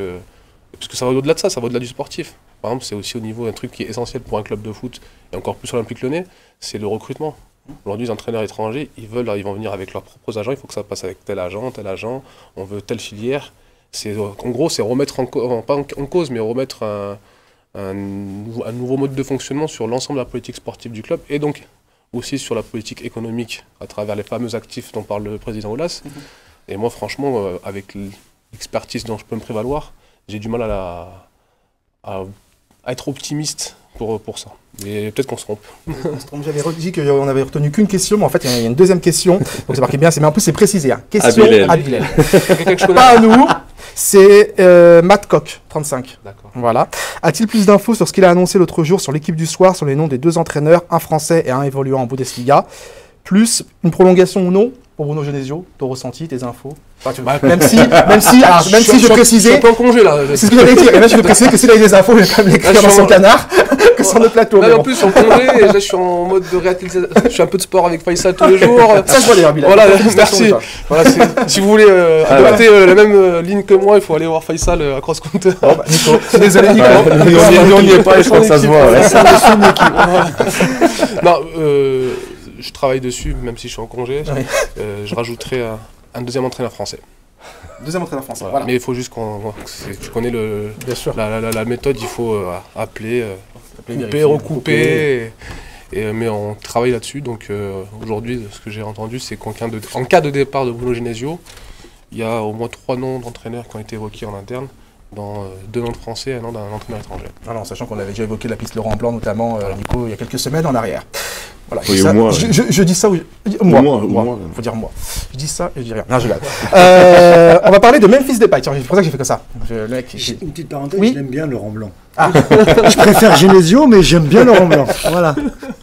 parce que ça va au-delà de ça, ça va au-delà du sportif. Par exemple, c'est aussi au niveau d'un truc qui est essentiel pour un club de foot, et encore plus sur l'Olympique lyonnais, c'est le recrutement. Aujourd'hui, les entraîneurs étrangers, ils veulent, ils vont venir avec leurs propres agents, il faut que ça passe avec tel agent, tel agent, on veut telle filière. C'est, en gros, c'est remettre en, pas en, cause, mais remettre un, un, nouveau- un nouveau mode de fonctionnement sur l'ensemble de la politique sportive du club, et donc aussi sur la politique économique à travers les fameux actifs dont parle le président Oulas. Et moi, franchement, euh, avec l'expertise dont je peux me prévaloir, j'ai du mal à, la- à, à être optimiste pour, pour ça. Mais peut-être qu'on se trompe. J'avais re- dit qu'on avait retenu qu'une question, mais en fait, il y a une deuxième question. Donc, c'est marqué bien, c'est- mais en plus, c'est précisé. hein. Question à Bilal. Je Pas à nous, c'est euh, Matt Koch, 35. D'accord. Voilà. A-t-il plus d'infos sur ce qu'il a annoncé l'autre jour sur l'équipe du soir, sur les noms des deux entraîneurs, un français et un évoluant en Bundesliga? Plus une prolongation ou non pour Bruno Genesio? Ton ressenti, tes infos? Enfin, tu- Même si, [laughs] même si, alors, même si je précisais, Je suis un peu en congé là. c'est ce que j'allais dire, et là je vais préciser que s'il a eu des infos, il va pas me l'écrire Ah, je dans son canard, que sur notre plateau. Là, en bon. plus, je suis en congé, et là, [laughs] je suis en mode de réactivation. Je fais un peu de sport avec Faisal tous les jours. Ça se voit d'ailleurs, Bilal. Voilà, [laughs] merci. Voilà, si vous voulez euh, Ah, adopter euh, la même euh, ligne que moi, il faut aller voir Faisal euh, à Cross Counter. Bon, bah, Nico, je suis [laughs] désolé, Nico. On n'y est pas et je pense que ça se voit. ouais. non, euh, je travaille dessus, même si je suis en congé. Ouais. Euh, je rajouterai un, un deuxième entraîneur français. Deuxième entraîneur français. Voilà. Voilà. Mais il faut juste qu'on. Tu connais le, Bien sûr. la, la- la- la méthode, il faut euh, appeler, euh, couper, recouper. Et, et, euh, mais on travaille là-dessus. Donc euh, aujourd'hui, ce que j'ai entendu, c'est qu'en cas, de, en cas de départ de Bruno Genesio, il y a au moins trois noms d'entraîneurs qui ont été évoqués en interne, dans euh, deux noms de français et un nom d'un entraîneur étranger. Alors, sachant qu'on avait déjà évoqué la piste Laurent Blanc, notamment, euh, Nico, il y a quelques semaines en arrière. Voilà, je, Oui, dis ça, moins, je, ouais. je- je dis ça, oui. Moi, moi, faut dire moi. Je dis ça et je dis rien. Non, je. [laughs] Euh, on va parler de Memphis Depay. C'est pour ça que j'ai fait que ça. Je, mec, Une petite parenthèse, Oui. je l'aime bien Laurent Blanc. Ah. [laughs] je préfère Genesio, mais j'aime bien Laurent Blanc. Voilà,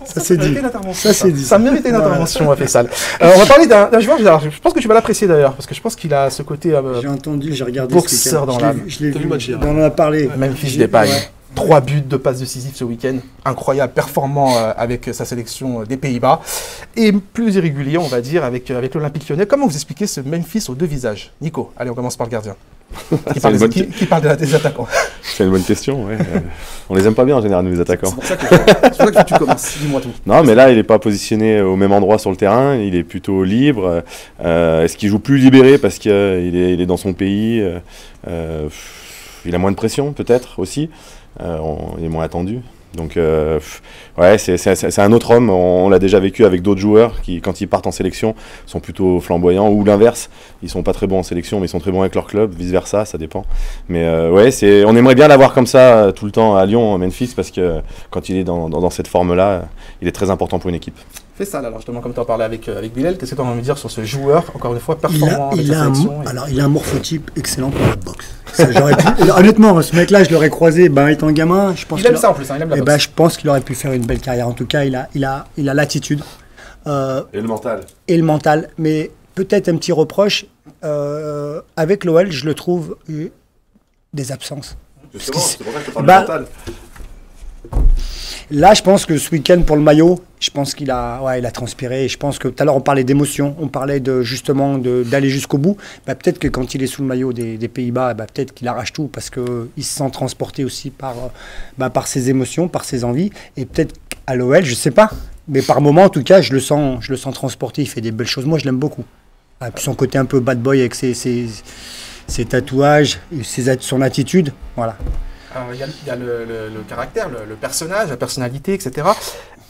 ça c'est dit. méritait une intervention. Ça, c'est dit. Ça méritait une Voilà. intervention, Faisal. Euh, on va parler d'un joueur, alors, je pense que tu vas l'apprécier d'ailleurs, parce que je pense qu'il a ce côté euh, J'ai entendu, j'ai regardé Boxeur dans Je l'ai l'âme. vu, je l'ai vu, vu on en a parlé. J'ai- Depay. ouais. Trois buts, deux passes décisives ce week-end. Incroyable, performant euh, avec sa sélection euh, des Pays-Bas. Et plus irrégulier, on va dire, avec, euh, avec l'Olympique lyonnais. Comment vous expliquez ce Memphis aux deux visages? Nico, allez, on commence par le gardien. [laughs] Qui parle, des, bonne qui- qui parle des- des attaquants. [laughs] C'est une bonne question, ouais. On les aime pas bien en général, nous, les attaquants. C'est pour ça que, c'est pour ça que tu commences. Dis-moi tout. Non, mais là, il n'est pas positionné au même endroit sur le terrain. Il est plutôt libre. Euh, Est-ce qu'il joue plus libéré parce qu'il est, il est dans son pays? Euh, Il a moins de pression, peut-être aussi. Euh, on- il est moins attendu. Donc, euh, ouais, c'est- un autre homme. On, l'a déjà vécu avec d'autres joueurs qui, quand ils partent en sélection, sont plutôt flamboyants ou l'inverse. Ils sont pas très bons en sélection, mais ils sont très bons avec leur club, vice versa, ça dépend. Mais euh, ouais, c'est, on aimerait bien l'avoir comme ça tout le temps à Lyon, à Memphis, parce que quand il est dans cette forme-là, il est très important pour une équipe. Fais ça, là, alors justement, comme tu en parlais avec, euh, avec Bilal, qu'est-ce que tu as envie de dire sur ce joueur, encore une fois, Il performant a, avec il sa a un, et- alors, il a un morphotype excellent pour la boxe. Ça, j'aurais pu- [laughs] honnêtement, ce mec-là, je l'aurais croisé ben, étant gamin. Je pense Il aime a- ça en plus, hein, il aime la eh boxe. ben, je pense qu'il aurait pu faire une belle carrière. En tout cas, il a, il a, il a l'attitude euh, Et le mental et le mental. Mais peut-être un petit reproche. euh, avec l'OL, je le trouve eu des absences. Justement, c'est c'est pour ça que je te parle du Bah, mental. Là, je pense que ce week-end pour le maillot, je pense qu'il a, ouais, il a transpiré. Je pense que tout à l'heure, on parlait d'émotion, on parlait de justement d'aller jusqu'au bout. Bah, peut-être que quand il est sous le maillot des, Pays-Bas, bah, peut-être qu'il arrache tout parce qu'il se sent transporté aussi par, euh, bah, par ses émotions, par ses envies. Et peut-être qu'à l'OL, je sais pas. Mais par moment, en tout cas, je le sens, je le sens transporté. Il fait des belles choses. Moi, je l'aime beaucoup. Puis son côté un peu bad boy avec ses, ses, ses tatouages, ses, son attitude. Voilà. Alors, Il y a, il y a le, le- le caractère, le, le personnage, la personnalité, etc.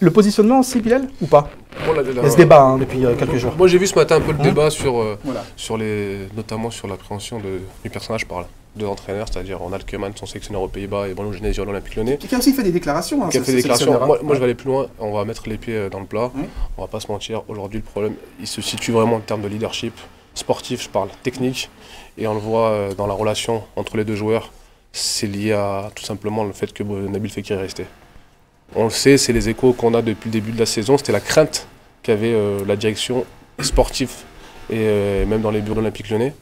Le positionnement aussi, Bilal, ou pas? Bon, là, Il y là, a ce débat hein, depuis euh, quelques jours. Moi j'ai vu ce matin un peu le Hein débat sur, euh, Voilà. sur les, notamment sur l'appréhension de- du personnage par deux entraîneurs, c'est-à-dire Ronald Koeman, son sélectionneur aux Pays-Bas, et Bruno Genesio à l'Olympique Lyonnais, Qui a aussi fait des déclarations. Hein, qui a fait des déclarations. Moi, je vais aller plus loin, on va mettre les pieds euh, dans le plat, Oui. on va pas se mentir. Aujourd'hui le problème, il se situe vraiment en termes de leadership, sportif, je parle, technique, et on le voit euh, dans la relation entre les deux joueurs, c'est lié à tout simplement le fait que Nabil Fekir est resté. On le sait, c'est les échos qu'on a depuis le début de la saison, c'était la crainte qu'avait euh, la direction sportive et euh, même dans les bureaux olympiques lyonnais.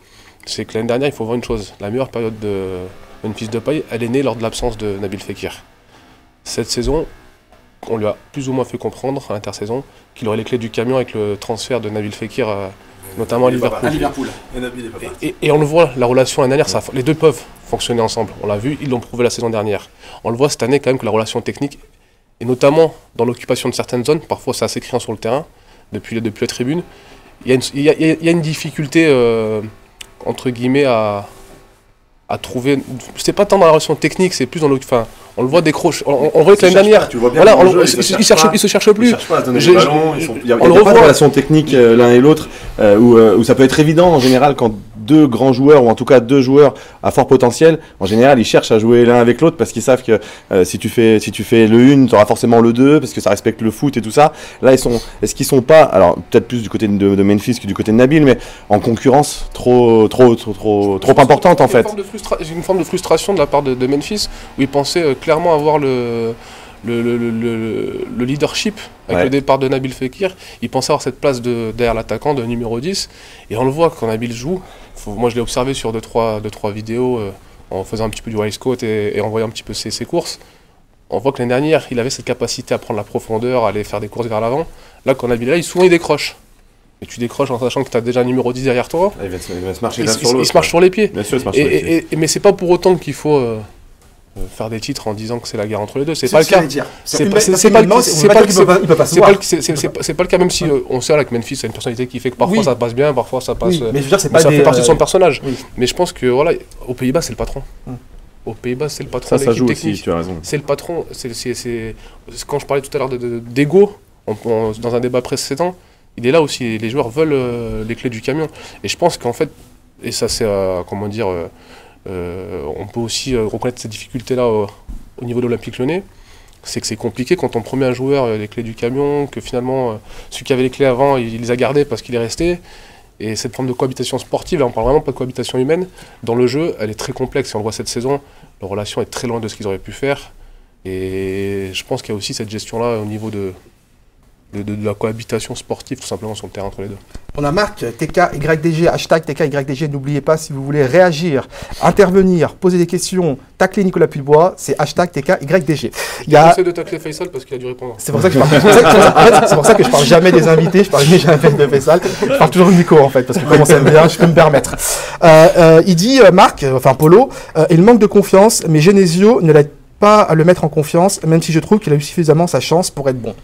C'est que l'année dernière, il faut voir une chose, la meilleure période de Memphis Depay, elle est née lors de l'absence de Nabil Fekir. Cette saison, on lui a plus ou moins fait comprendre à l'intersaison qu'il aurait les clés du camion avec le transfert de Nabil Fekir, euh, notamment à Liverpool. À Liverpool. Et, et on le voit, la relation l'année dernière, ça, les deux peuvent fonctionner ensemble. On l'a vu, ils l'ont prouvé la saison dernière. On le voit cette année quand même que la relation technique, et notamment dans l'occupation de certaines zones, parfois c'est assez criant sur le terrain, depuis, depuis la tribune, il y a une, il y a- il y a- il y a une difficulté, euh, entre guillemets, à, à trouver... C'est pas tant dans la relation technique, c'est plus dans l'occupation... On le voit décrocher. On, on- voit que l'année dernière... tu vois bien Voilà, dans le on- jeu, il, se cherchent Ils plus. ils il y a le pas de relation technique euh, l'un et l'autre, euh, où, euh, où ça peut être évident en général quand deux grands joueurs, ou en tout cas deux joueurs à fort potentiel, en général ils cherchent à jouer l'un avec l'autre parce qu'ils savent que euh, si, tu fais, si tu fais le 1, tu auras forcément le 2 parce que ça respecte le foot et tout ça. Là, ils sont, est-ce qu'ils sont pas, alors peut-être plus du côté de, de Memphis que du côté de Nabil, mais en concurrence trop, trop, trop, trop, trop importante en fait. une forme de frustration de la part de, de Memphis où ils pensaient euh, clairement avoir le, le, le- le- le- le leadership avec Ouais. le départ de Nabil Fekir. Ils pensaient avoir cette place de, derrière l'attaquant de numéro 10. Et on le voit quand Nabil joue. Faut- moi, je l'ai observé sur 2-3 deux, trois, deux, trois vidéos euh, en faisant un petit peu du ice coat et, et en voyant un petit peu ses, ses courses. On voit que l'année dernière, il avait cette capacité à prendre la profondeur, à aller faire des courses vers l'avant. Là, quand Nabil est là, il, souvent il décroche. Et tu décroches en sachant que tu as déjà un numéro 10 derrière toi. Il va, se, il va se marcher Il, il- sur il se marche sur les pieds. Bien sûr, il se marche Et, sur les pieds. et- et- mais c'est pas pour autant qu'il faut euh, faire des titres en disant que c'est la guerre entre les deux. C'est pas le cas. C'est pas- le- cas, même si euh, on sait que Memphis a une personnalité qui fait que parfois ça passe bien, parfois ça passe. Euh, mais je veux dire, c'est pas ça des, fait partie de son euh, personnage. Mais je pense que voilà, aux Pays-Bas, c'est le patron. Hum. Aux Pays-Bas, c'est le patron Ça, ça joue technique. aussi, tu as raison. C'est le patron. C'est, c'est- c'est- c'est- quand je parlais tout à l'heure de- de- d'ego, on- on- dans un débat précédent, il est là aussi. Les joueurs veulent euh, les clés du camion. Et je pense qu'en fait, et ça c'est, euh, comment dire, euh, euh, on peut aussi euh, reconnaître ces difficultés-là au, au niveau de l'Olympique lyonnais. C'est que c'est compliqué quand on promet un joueur euh, les clés du camion, que finalement, euh, celui qui avait les clés avant, il, il les a gardées parce qu'il est resté. Et cette forme de cohabitation sportive, là on parle vraiment pas de cohabitation humaine, dans le jeu, elle est très complexe. Et on le voit cette saison, leur relation est très loin de ce qu'ils auraient pu faire. Et je pense qu'il y a aussi cette gestion-là au niveau de, de, de- de la cohabitation sportive tout simplement sur le terrain entre les deux. On a Marc, TKYDG, hashtag TKYDG. N'oubliez pas, si vous voulez réagir, intervenir, poser des questions, tacler Nicolas Pulbois, c'est hashtag TKYDG. Il y a... J'essaie de tacler Faisal parce qu'il a dû répondre. C'est pour ça que je parle. c'est pour ça que- je parle jamais des invités, je parle jamais de Faisal. Je parle toujours de Nico en fait, parce que comme on s'aime bien, je peux me permettre. Euh, euh, il dit euh, Marc, enfin Polo, il manque de confiance, mais Genesio ne l'aide pas à le mettre en confiance, même si je trouve qu'il a eu suffisamment sa chance pour être bon.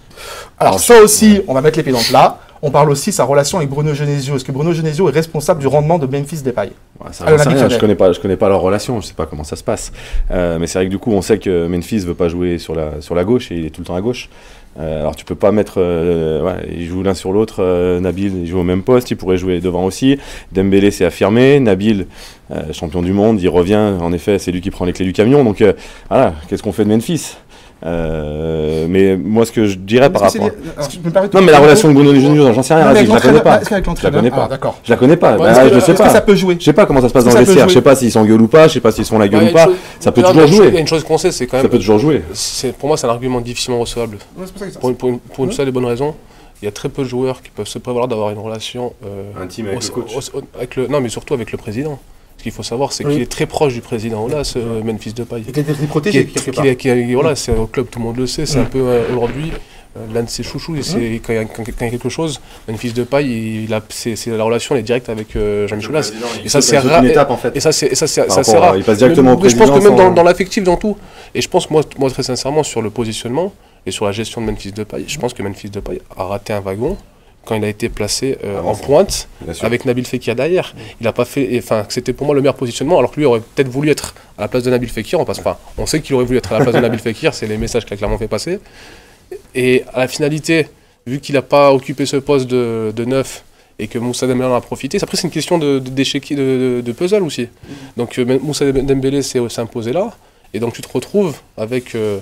Alors ça aussi, on va mettre les pieds dans le plat. On parle aussi de sa relation avec Bruno Genesio. Est-ce que Bruno Genesio est responsable du rendement de Memphis Depay Ouais, ça, Ah, rien, y je connais pas, je connais pas leur relation, je sais pas comment ça se passe. Euh, mais c'est vrai que du coup, on sait que Memphis veut pas jouer sur la sur la gauche et il est tout le temps à gauche. Euh, alors tu peux pas mettre, euh, ouais, ils jouent l'un sur l'autre. euh, Nabil il joue au même poste, il pourrait jouer devant aussi. Dembélé s'est affirmé, Nabil euh, champion du monde, il revient. En effet, c'est lui qui prend les clés du camion. Donc euh, voilà, qu'est-ce qu'on fait de Memphis? Euh, Mais moi, ce que je dirais par rapport, alors, je peux non mais la relation de Bruno Genesio, j'en sais rien, Non, vas-y, je la avec connais pas. est-ce qu'avec Je la connais pas. Ah, d'accord. Je la connais pas. Ouais, Bah, est-ce que- je sais que pas. ça peut jouer Je sais pas comment ça se passe dans le ça vestiaire. Je sais jouer pas s'ils s'engueulent ou pas. Je sais pas s'ils sont la Bah, gueule ou pas. chose- Ça peut toujours chose- Il y a jouer. une chose qu'on sait, c'est quand Ça même. peut toujours jouer. Pour moi, c'est un argument difficilement recevable. Pour ça ça- une, une seule et bonne raison, il y a très peu de joueurs qui peuvent se prévaloir d'avoir une relation euh, Intime au- au- avec le, non, mais surtout avec le président. Ce qu'il faut savoir, c'est Oui. qu'il est très proche du président. Ce Memphis Depay. Il était Qui protégé est- quelque qui part. est- qui est- voilà, c'est au club, tout le monde le sait. C'est un peu euh, aujourd'hui euh, l'un de ses chouchous. Et c'est quand il y a quand il y a quelque chose, Memphis Depay, il a, c'est, c'est la relation elle est directe avec euh, Jean-Michel Aulas. Et ça, c'est rare. une étape en fait. Et ça, c'est, et ça, c'est, ça, rare. Il passe directement au Mais je pense que même dans l'affectif, dans tout. Et je pense, moi, moi, très sincèrement, sur le positionnement et sur la gestion de Memphis Depay, je pense que Memphis Depay a raté un wagon quand il a été placé euh, Ah, en pointe avec Nabil Fekir derrière. Il a pas fait, enfin, c'était pour moi le meilleur positionnement, alors que lui aurait peut-être voulu être à la place de Nabil Fekir. On passe pas. On sait qu'il aurait voulu être à la place de Nabil Fekir, c'est les messages qu'il a clairement fait passer. Et à la finalité, vu qu'il n'a pas occupé ce poste de, de neuf et que Moussa Dembélé en a profité, après c'est une question de, de, de, puzzle aussi. Donc euh, Moussa Dembélé s'est s'est imposé là, et donc tu te retrouves avec, euh,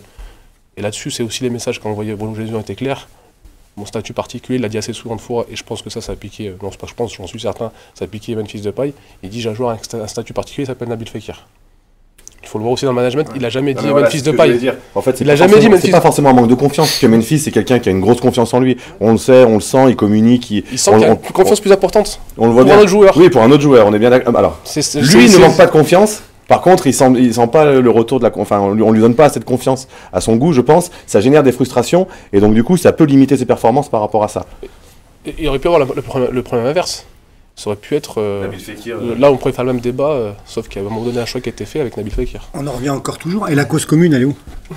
et là-dessus c'est aussi les messages qu'a envoyé Bruno Jésus ont été clairs, mon statut particulier, il l'a dit assez souvent de fois, et je pense que ça, ça a piqué, euh, non pas je pense, j'en suis certain, ça a piqué Memphis Depay, il dit j'ai un joueur avec un sta- un statut particulier, il s'appelle Nabil Fekir. Il faut le voir aussi dans le management, il a jamais dit voilà, Memphis Depay. En fait, Il a pas jamais dit Memphis. C'est pas forcément un manque de confiance, que Memphis c'est quelqu'un qui a une grosse confiance en lui. On le sait, on le sent, il communique, il, Il sent qu'il a une confiance plus importante on le voit pour bien. un autre joueur. Oui, pour un autre joueur, on est bien d'accord. Alors, lui, il ne manque pas de confiance. Par contre, il sent, il sent pas le retour de la, enfin, on lui, on lui donne pas assez de confiance à son goût, je pense. Ça génère des frustrations et donc du coup, ça peut limiter ses performances par rapport à ça. Et Il aurait pu avoir le, le problème, le problème inverse. Ça aurait pu être. euh, euh, là, on pourrait faire le même débat, euh, sauf qu'à un moment donné, un choix qui a été fait avec Nabil Fekir. On en revient encore toujours. Et la cause commune, elle est où? [laughs]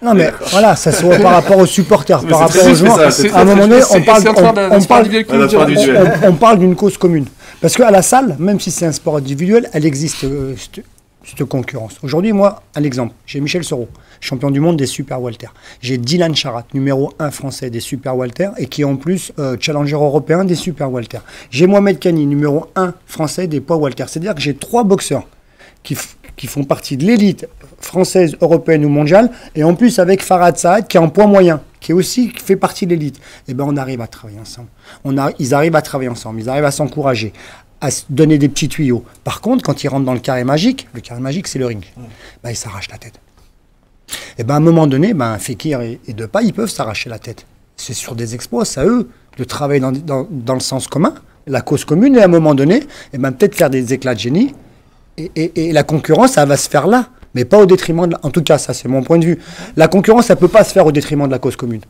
Non mais voilà, ça se voit par rapport aux supporters, Mais par rapport aux joueurs. À un moment donné, parle, parle, on parle d'une cause commune. Parce qu'à la salle, même si c'est un sport individuel, elle existe, euh, cette, concurrence. Aujourd'hui, moi, un exemple, j'ai Michel Soro, champion du monde des Super Walter. J'ai Dylan Charat, numéro 1 français des Super Walter, et qui est en plus euh, challenger européen des Super Walter. J'ai Mohamed Kani, numéro 1 français des poids Walter. C'est-à-dire que j'ai trois boxeurs qui font partie de l'élite française, européenne ou mondiale, et en plus avec Farad Saad qui est en poids moyen, qui est aussi qui fait partie de l'élite. Et ben on arrive à travailler ensemble. On a, ils arrivent à travailler ensemble, ils arrivent à s'encourager, à se donner des petits tuyaux. Par contre, quand ils rentrent dans le carré magique, le carré magique c'est le ring, ben, ils s'arrachent la tête. Et ben à un moment donné, ben Fekir et, et Depay, ils peuvent s'arracher la tête. C'est sur des exploits, c'est à eux de travailler dans, dans- dans le sens commun, la cause commune, et à un moment donné, et ben peut-être faire des éclats de génie, et, et- et la concurrence, ça va se faire là, mais pas au détriment de la... En tout cas, ça, c'est mon point de vue. La concurrence, ça peut pas se faire au détriment de la cause commune.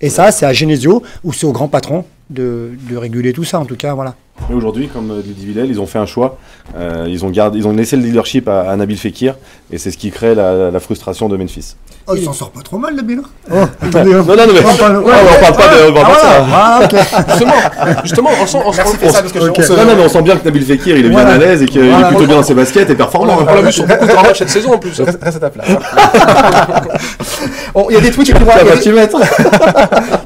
Et ça, c'est à Genesio, ou c'est au grand patron de, de réguler tout ça, en tout cas, voilà. Mais aujourd'hui, comme euh, le dit Villel, ils ont fait un choix. Euh, ils, ont gardé, ils ont laissé le leadership à, à Nabil Fekir et c'est ce qui crée la, la frustration de Memphis. Oh, il s'en sort pas trop mal, le bilan. Oh, [laughs] attendez, Non, non, non, mais On parle- Ouais, on parle pas de, on parle pas de ça. Ah, ok. [laughs] Justement, justement, on sent. on sent- Merci on- ça parce que je- ok. on se- Non, non, mais on sent bien que Nabil Fekir, il est bien à l'aise et qu'il Voilà. est plutôt bien dans ses baskets et performant. on l'a vu sur beaucoup de matchs cette saison en plus. Reste reste à ta place. [laughs] Bon, Il y a des tweets qui vont Ça il y a va des- t'y mettre.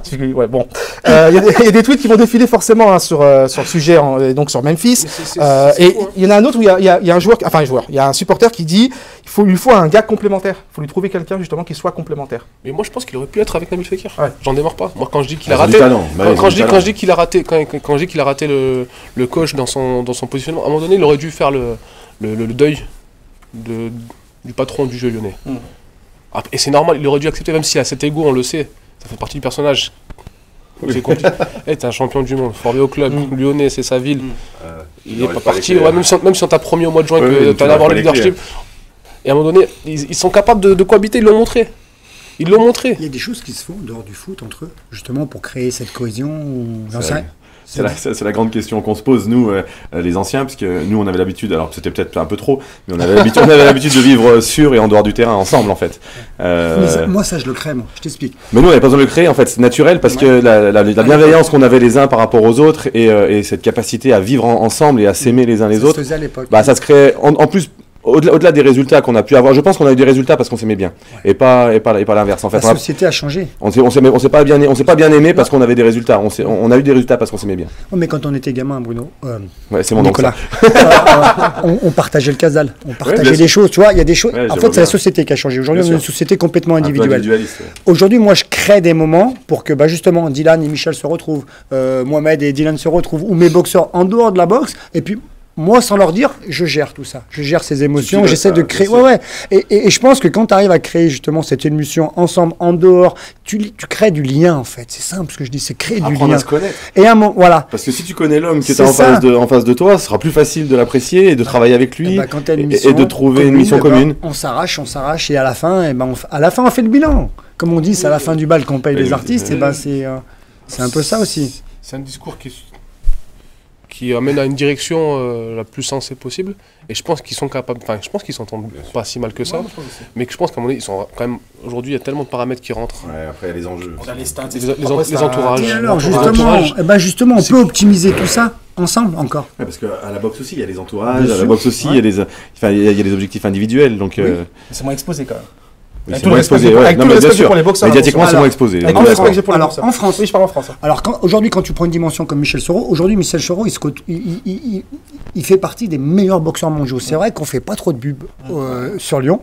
Tu- ouais, bon. Euh, il y a des tweets qui vont défiler forcément hein, sur, euh, sur le sujet, en- et donc sur Memphis. Mais Euh, et hein. il y en a un autre où il y a, y y un joueur, enfin un joueur, il y a un supporter qui dit il faut, il faut un gars complémentaire. Il faut lui trouver quelqu'un justement qui soit complémentaire. Mais moi je pense qu'il aurait pu être avec Nabil Fekir. Ouais. J'en démarre pas. Moi quand je dis qu'il a raté. talent. Bah, Quand, je dis, talent. quand je dis qu'il a raté, quand, quand- quand je dis qu'il a raté le, le coach dans son, dans son positionnement, à un moment donné, il aurait dû faire le, le, le- le deuil de, du patron du jeu lyonnais. Mm. Ah, Et c'est normal, il aurait dû accepter, même s'il a cet ego, on le sait, ça fait partie du personnage. C'est compliqué. [laughs] Eh, t'es un champion du monde, formé au club, Mm. lyonnais, c'est sa ville. Mm. Il est aurait pas parti, ouais, même, si, même si on t'a promis au mois de juin que tu allais avoir le leadership. Et à un moment donné, ils, ils sont capables de, de cohabiter, ils l'ont montré. Ils l'ont montré. Il y a des choses qui se font en dehors du foot entre eux, justement pour créer cette cohésion. Ou... C'est la- la, grande question qu'on se pose, nous, euh, euh, les anciens, parce que nous, on avait l'habitude, alors c'était peut-être un peu trop, mais on avait l'habitude, on avait l'habitude de vivre sur et en dehors du terrain ensemble, en fait. Euh, Mais ça- moi, ça, je le crée, moi. Je t'explique. mais nous, on n'avait pas besoin de le créer, en fait, c'est naturel, parce que la, la- la bienveillance qu'on avait les uns par rapport aux autres et, euh, et cette capacité à vivre en- ensemble et à s'aimer les uns les ça autres, se à l'époque. bah, ça se crée, en, en plus, au-delà des résultats qu'on a pu avoir, je pense qu'on a eu des résultats parce qu'on s'aimait bien, et pas, et pas, et pas l'inverse. En fait, la a- société a changé. on s'est, on s'est, pas bien, on s'est pas bien aimé parce qu'on avait des résultats. On, s'est- on on a eu des résultats parce qu'on s'aimait bien. Ouais, mais quand on était gamin, Bruno, euh, Ouais, c'est mon. Nicolas, [laughs] euh, on, on partageait le casal, on partageait des sûr. choses. Tu vois, il y a des choses. Ouais, en fait, c'est la société qui a changé. Aujourd'hui, on est une société complètement individuelle. ouais. Aujourd'hui, moi, je crée des moments pour que, bah, justement, Dylan et Michel se retrouvent, euh, Mohamed et Dylan se retrouvent, ou mes boxeurs en dehors de la boxe, et puis. Moi, sans leur dire, je gère tout ça. Je gère ces émotions. J'essaie de créer. Ouais, ouais. Et, et- et je pense que quand tu arrives à créer justement cette émotion ensemble, en dehors, tu, tu crées du lien en fait. C'est simple ce que je dis, c'est créer du Apprendre lien. à se connaître. Et un moment, voilà. Parce que si tu connais l'homme qui est en face, de, en face de toi, ce sera plus facile de l'apprécier et de travailler avec lui. Eh ben, quand t'as une et- mission et de trouver une mission eh ben, commune. On s'arrache, on s'arrache, et à la fin, eh ben, à la fin, on fait le bilan. Comme on dit, c'est à la fin du bal qu'on paye les artistes. Et ben, c'est, euh, c'est un peu ça aussi. C'est un discours qui, qui amène à une direction euh, la plus sensée possible. Et je pense qu'ils sont capables. Enfin, je pense qu'ils s'entendent pas si mal que ça. mais que je pense qu'à un moment donné, ils sont quand même. Aujourd'hui, il y a tellement de paramètres qui rentrent. Ouais, après, il y a les enjeux. On a les stats, Les- les Après, en- ça- les entourages. Et alors, justement, Entourage. eh ben, justement, on peut optimiser tout ça ensemble encore. Ouais, parce qu'à la boxe aussi, il y a les entourages. À la boxe aussi, il y a les, enfin, il y a, il y a les objectifs individuels. Donc, euh, C'est moins exposé quand même. Oui, Avec c'est tout moins le respect exposé. pour- ouais. avec Non, tout le mais bien respect sûr. pour les boxeurs, Médiatiquement, c'est moins exposé. Avec On tout est le d'accord. respect que j'ai pour les Alors, boxeurs. en France, Oui, je parle en France. Alors aujourd'hui, quand tu prends une dimension comme Michel Soro, aujourd'hui Michel Soro, il, se côte- il, il- il- il- il fait partie des meilleurs boxeurs mondiaux. C'est vrai qu'on fait pas trop de pub euh, sur Lyon.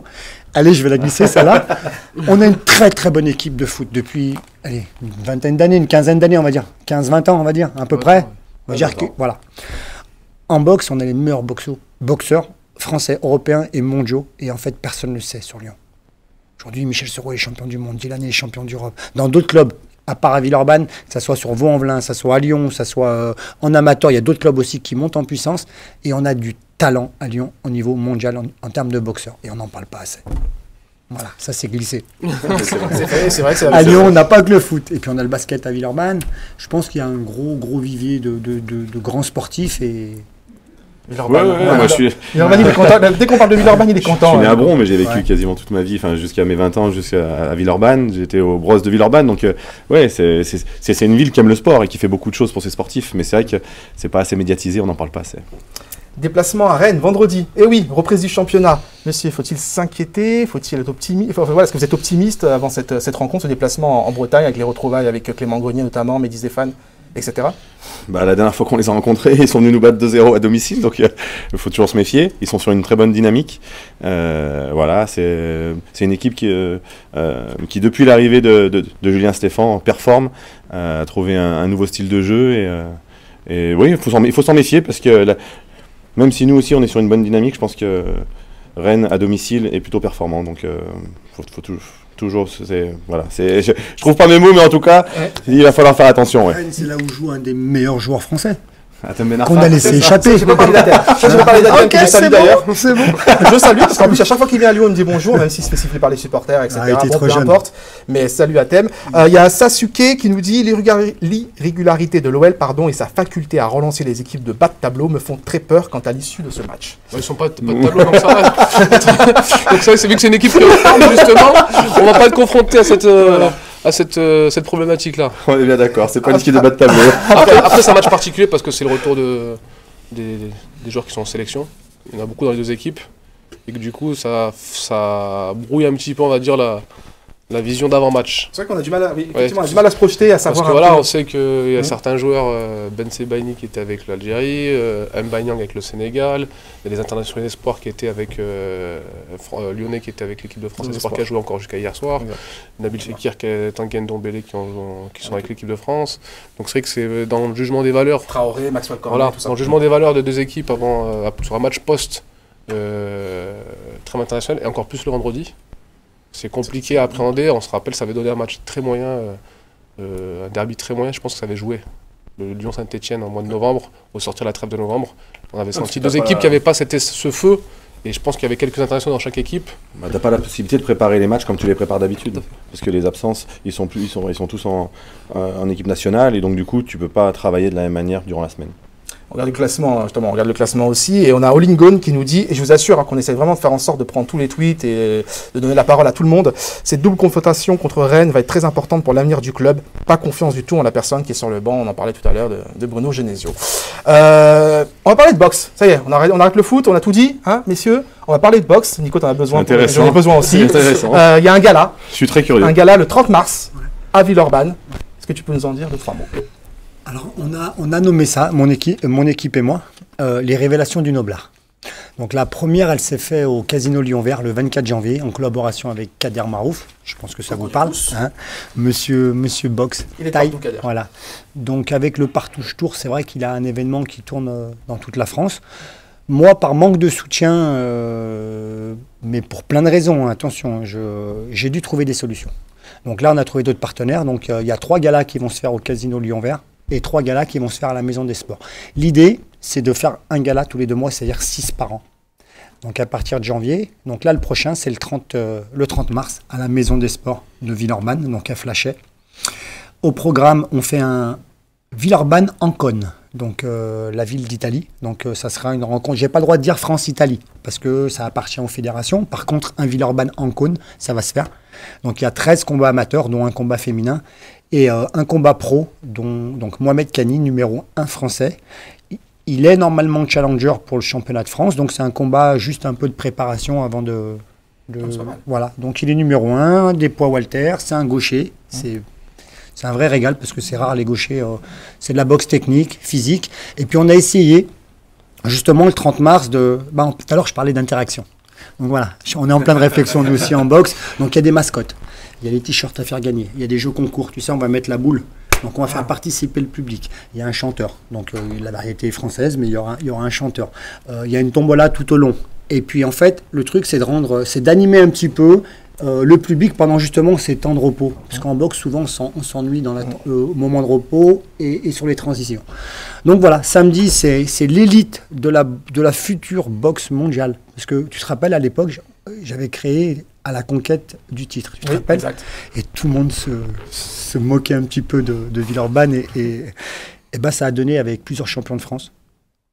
Allez, je vais la glisser celle-là. [laughs] On a une très très bonne équipe de foot depuis allez, une vingtaine d'années, une quinzaine d'années, on va dire. 15-20 ans, on va dire, à peu près. On va dire que, voilà. En boxe, on a les meilleurs boxeurs, boxeurs français, européens et mondiaux. Et en fait, personne ne le sait sur Lyon. Aujourd'hui, Michel Soro est champion du monde, Dylan est champion d'Europe. Dans d'autres clubs, à part à Villeurbanne, que ça soit sur Vaux-en-Velin, que ça soit à Lyon, que ça soit euh, en amateur, il y a d'autres clubs aussi qui montent en puissance. Et on a du talent à Lyon au niveau mondial en, en termes de boxeurs. Et on n'en parle pas assez. Voilà, ça c'est glissé. [laughs] C'est vrai, c'est vrai À Lyon, on n'a pas que le foot. Et puis on a le basket à Villeurbanne. Je pense qu'il y a un gros, gros vivier de, de- de- de grands sportifs. Et Villeurbanne. Ouais, ouais, Ouais, moi, je suis, Villeurbanne, il est content. Dès qu'on parle de Villeurbanne, il est je content. suis né à Bron, mais j'ai vécu Ouais. quasiment toute ma vie, enfin jusqu'à mes 20 ans, jusqu'à Villeurbanne. J'étais au Bros de Villeurbanne, donc euh, ouais, c'est une ville qui aime le sport et qui fait beaucoup de choses pour ses sportifs. Mais c'est vrai que c'est pas assez médiatisé, on n'en parle pas assez. Déplacement à Rennes vendredi. Et oui, reprise du championnat. Monsieur, faut-il s'inquiéter? Faut-il être optimiste enfin, voilà, Est-ce que vous êtes optimiste avant cette, cette rencontre, ce déplacement en, en Bretagne, avec les retrouvailles avec Clément Grenier notamment, Mehdi Zéphane, etc. Bah, la dernière fois qu'on les a rencontrés, ils sont venus nous battre 2-0 à domicile, donc euh, il faut toujours se méfier. Ils sont sur une très bonne dynamique. Euh, voilà, c'est une équipe qui, euh, qui depuis l'arrivée de, de- Julien Stéphan, performe, a trouvé un, nouveau style de jeu. Et, et oui, il faut s'en- il méfier parce que même si nous aussi on est sur une bonne dynamique, je pense que Rennes à domicile est plutôt performant. Donc euh, faut, faut tou- toujours, c'est voilà, c'est je, je trouve pas mes mots, mais en tout cas, Ouais. il va falloir faire attention. Ouais. C'est là où joue un des meilleurs joueurs français. Qu'on a laissé échapper. Je vais parler d'Adèle. Je parler salue d'ailleurs. bon, c'est bon. [laughs] Je salue, parce qu'en plus, à chaque fois qu'il vient à Lyon, il me dit bonjour, même s'il se fait siffler par les supporters, etc. Ah, bon, peu jeune. importe. Mais salut à thème. Euh, Il y a Sasuke qui nous dit l'irrégular- l'irrégularité de l'OL pardon, et sa faculté à relancer les équipes de bas de tableau me font très peur quant à l'issue de ce match. Ouais, ils sont pas, pas de tableau, [laughs] donc ça donc ça, c'est vu que c'est une équipe qui est justement, on va pas être confronté à cette, euh, à cette, euh, cette problématique-là. On est bien d'accord, c'est pas une équipe de bas de tableau. Après, après, c'est un match particulier parce que c'est le retour de, des, des joueurs qui sont en sélection. Il y en a beaucoup dans les deux équipes. Et que du coup, ça, ça brouille un petit peu, on va dire, la, la vision d'avant-match. C'est vrai qu'on a du mal à, oui, effectivement, on a Ouais. du mal à se projeter, à Parce savoir. que un voilà, peu- on sait qu'il y a Mhm. certains joueurs, euh, Ben Sebaini qui était avec l'Algérie, euh, Mbanyang avec le Sénégal, il y a des internationaux d'espoir qui étaient avec euh, euh, Lyonnais qui était avec l'équipe de France Des Espoir espoirs. qui a joué encore jusqu'à hier soir, Exact. Nabil Fekir, qui est Tanguy Dombele qui, ont- qui sont avec l'équipe de France. Donc c'est vrai que c'est euh, dans le jugement des valeurs Traoré, Maxwell Cornet, voilà, tout ça. dans le jugement des valeurs de deux équipes avant, sur un match post euh, international et encore plus le vendredi. C'est compliqué à appréhender. On se rappelle, ça avait donné un match très moyen euh, euh, un derby très moyen, je pense que ça avait joué. Le Lyon Saint-Etienne en mois de novembre, au sortir de la trêve de novembre. On avait parce senti que deux équipes qui n'avaient pas cette- ce feu. Et je pense qu'il y avait quelques internationaux dans chaque équipe. Bah, t'as pas la possibilité de préparer les matchs comme tu les prépares d'habitude. Parce que les absences, ils sont, plus, ils sont, ils sont tous en, en- en équipe nationale et donc du coup, tu peux pas travailler de la même manière durant la semaine. On regarde le classement, hein, justement, on regarde le classement aussi, et on a Olingone qui nous dit, et je vous assure hein, qu'on essaie vraiment de faire en sorte de prendre tous les tweets et de donner la parole à tout le monde, cette double confrontation contre Rennes va être très importante pour l'avenir du club. Pas confiance du tout en la personne qui est sur le banc, on en parlait tout à l'heure de, de Bruno Genesio. Euh, on va parler de boxe, ça y est, on arrête, on arrête le foot, on a tout dit, hein, messieurs On va parler de boxe, Nico, t'en as besoin, j'en ai besoin aussi. [laughs] Euh, Il y a un gala, Je suis très curieux. un gala le 30 mars à Villeurbanne. Est-ce que tu peux nous en dire deux, trois mots? Alors, on a, on a nommé ça, mon équipe, mon équipe et moi, euh, les révélations du Noblard. Donc, la première, elle s'est faite au Casino Lyon Vert le 24 janvier, en collaboration avec Kader Marouf. Je pense que ça vous parle. hein. monsieur, monsieur Box. Il est Taille. partout, Kader. Voilà. Donc, avec le Partouche Tour, c'est vrai qu'il a un événement qui tourne euh, dans toute la France. Moi, par manque de soutien, euh, mais pour plein de raisons, hein, attention, je- j'ai dû trouver des solutions. Donc là, on a trouvé d'autres partenaires. Donc euh, il y a trois galas qui vont se faire au Casino Lyon Vert et trois galas qui vont se faire à la Maison des Sports. L'idée, c'est de faire un gala tous les deux mois, c'est-à-dire six par an. Donc à partir de janvier. Donc là, le prochain, c'est le 30, euh, le 30 mars à la Maison des Sports de Villeurbanne, donc à Flachet. Au programme, on fait un Villeurbanne Ancône, donc euh, la ville d'Italie. Donc euh, ça sera une rencontre. J'ai pas le droit de dire France-Italie parce que ça appartient aux fédérations. Par contre, un Villeurbanne Ancône, ça va se faire. Donc il y a 13 combats amateurs, dont un combat féminin, et euh, un combat pro, dont donc Mohamed Kani, numéro 1 français. Il est normalement challenger pour le championnat de France, donc c'est un combat juste un peu de préparation avant de. voilà, donc il est numéro 1, des poids Walter, c'est un gaucher, c'est. C'est un vrai régal parce que c'est rare les gauchers. euh, c'est de la boxe technique, physique. Et puis on a essayé, justement le 30 mars, de. Bah, tout à l'heure je parlais d'interaction. Donc voilà, on est en pleine [laughs] réflexion nous aussi en boxe. Donc il y a des mascottes, il y a des t-shirts à faire gagner, il y a des jeux concours. Tu sais, on va mettre la boule. Donc on va faire participer le public. Il y a un chanteur. Donc euh, la variété est française, mais il y aura, il y aura un chanteur. Euh, il y a une tombola tout au long. Et puis en fait, le truc c'est de rendre, c'est d'animer un petit peu euh, le public pendant justement ces temps de repos. Parce qu'en boxe, souvent on s'en- on s'ennuie dans la- euh, au moment de repos et, et sur les transitions. Donc voilà, samedi, c'est l'élite de la, de la future boxe mondiale. Parce que tu te rappelles, à l'époque, j'avais créé à la conquête du titre. Tu te Oui, rappelles exact. Et tout le monde se, se moquait un petit peu de, de Villeurbanne. Et, et, et ben, ça a donné avec plusieurs champions de France.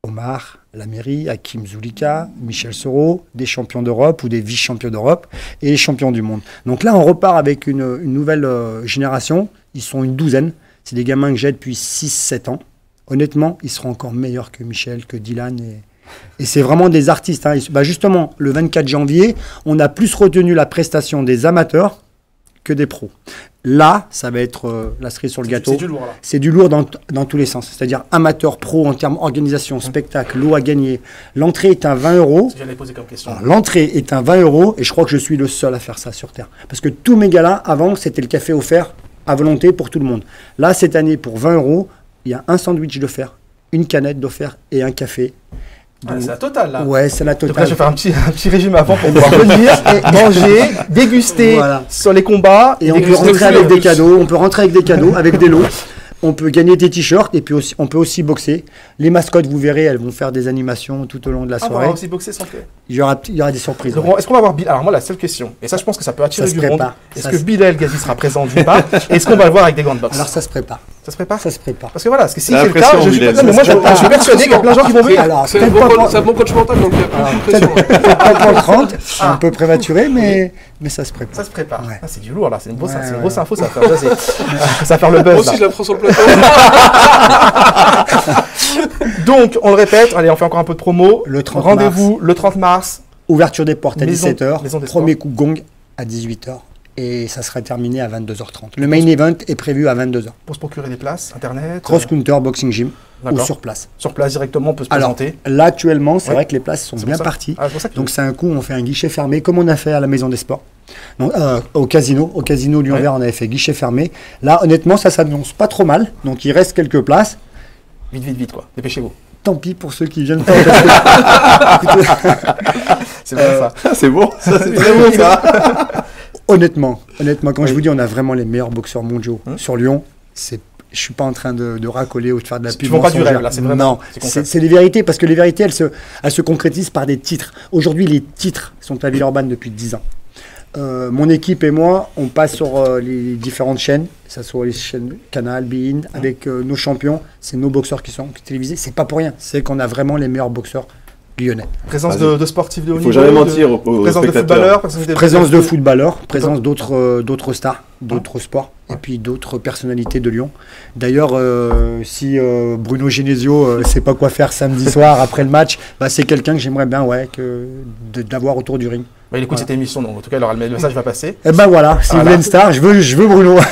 Omar, la mairie, Hakim Zulika, Michel Soro, des champions d'Europe ou des vice-champions d'Europe et les champions du monde. Donc là, on repart avec une, une nouvelle euh, génération. Ils sont une douzaine. C'est des gamins que j'ai depuis 6-7 ans. Honnêtement, ils seront encore meilleurs que Michel, que Dylan. Et, et c'est vraiment des artistes. hein. Bah justement, le 24 janvier, on a plus retenu la prestation des amateurs que des pros. Là, ça va être euh, la cerise sur le gâteau. C'est du lourd, là. C'est du lourd dans, dans tous les sens. C'est-à-dire amateur, pro en termes organisation, spectacle, lot à gagner. L'entrée est à 20 euros. Ce que J'allais poser comme question. Alors, L'entrée est à 20 euros et je crois que je suis le seul à faire ça sur Terre. Parce que tous mes galas, avant, c'était le café offert à volonté pour tout le monde. Là, cette année, pour 20 euros, il y a un sandwich d'offert, une canette d'offert et un café. Ah, c'est la totale, là. Ouais, c'est la totale. je vais faire un petit, [laughs] un petit régime avant pour pouvoir [laughs] venir, manger, déguster Voilà. sur les combats. Et on peut rentrer avec des cadeaux, on peut rentrer avec des cadeaux, avec des lots. On peut gagner des t-shirts et puis aussi, on peut aussi boxer. Les mascottes, vous verrez, elles vont faire des animations tout au long de la Ah, on soirée. va aussi boxer sans fait. Il y aura, il y aura des surprises. Ouais. Est-ce qu'on va avoir Bilal Alors moi, la seule question, et ça, je pense que ça peut attirer Ça se du monde. prépare. Est-ce que se- Bilal Gazi sera présent d'une part [laughs] Est-ce qu'on va le voir avec des gants de boxe Alors ça se prépare. Ça se prépare? Ça se prépare. Parce que voilà, parce que si c'est le cas, je suis, non, mais moi, se je, je suis persuadé qu'il y a plein de gens qui vont venir. Alors, C'est un, bon coach- mental, donc il y a pas pour le 30, c'est Ah. un peu prématuré, mais, mais ça se prépare. Ça se prépare. Ouais. Ah, c'est du lourd là, c'est une grosse, info, ça va faire, jaser. [laughs] ça faire le Moi buzz. aussi, là. je la prends sur le plateau. [laughs] Donc, on le répète, allez, on fait encore un peu de promo. Le 30 Rendez-vous le 30 mars. Ouverture des portes à Maison- 17h, Maison des premier coup gong à 18h et ça sera terminé à 22h30. Le main event est prévu à 22h. Pour se procurer des places, internet. Cross euh, Counter Boxing Gym ou sur place. Sur place directement, on peut se Alors présenter. là actuellement, c'est Ouais. vrai que les places sont bien parties. Ah, Donc c'est un coup, on fait un guichet fermé, comme on a fait à la Maison des Sports. Donc, euh, au casino, au casino Lyon Ouais. Vert, on avait fait guichet fermé. Là, honnêtement, ça s'annonce pas trop mal. Donc il reste quelques places. Vite, vite, vite, quoi. Dépêchez-vous. Tant pis pour ceux qui viennent [laughs] [laughs] C'est bon [laughs] ça. c'est bon, ça c'est très bon ça. honnêtement, honnêtement, quand je vous dis on a vraiment les meilleurs boxeurs mondiaux sur Lyon, c'est je suis pas en train de, de racoler ou de faire de la Tu pub vends pas du rêve, là, c'est vraiment- Non, c'est les vérités parce que les vérités, elles se, elles se concrétisent par des titres. Aujourd'hui, les titres sont à Villeurbanne depuis 10 ans. Euh, mon équipe et moi, on passe sur euh, les différentes chaînes, que ce soit les chaînes Canal, Bein, avec euh, nos champions. C'est nos boxeurs qui sont télévisés. C'est pas pour rien. C'est qu'on a vraiment les meilleurs boxeurs lyonnais. Présence de, de sportifs de haut Il faut niveau. jamais de- mentir aux, aux Présence de spectateurs. footballeurs, présence de, Présence de footballeurs, présence d'autres euh, d'autres stars, d'autres sports, et puis d'autres personnalités de Lyon. D'ailleurs, euh, si euh, Bruno Genesio euh, sait pas quoi faire samedi [laughs] soir après le match, bah, c'est quelqu'un que j'aimerais bien ouais, que, d'avoir autour du ring. Bah, il écoute cette émission, donc en tout cas, aura le message va passer. Et ben voilà, si vous voulez une star, je veux, je veux Bruno. [laughs]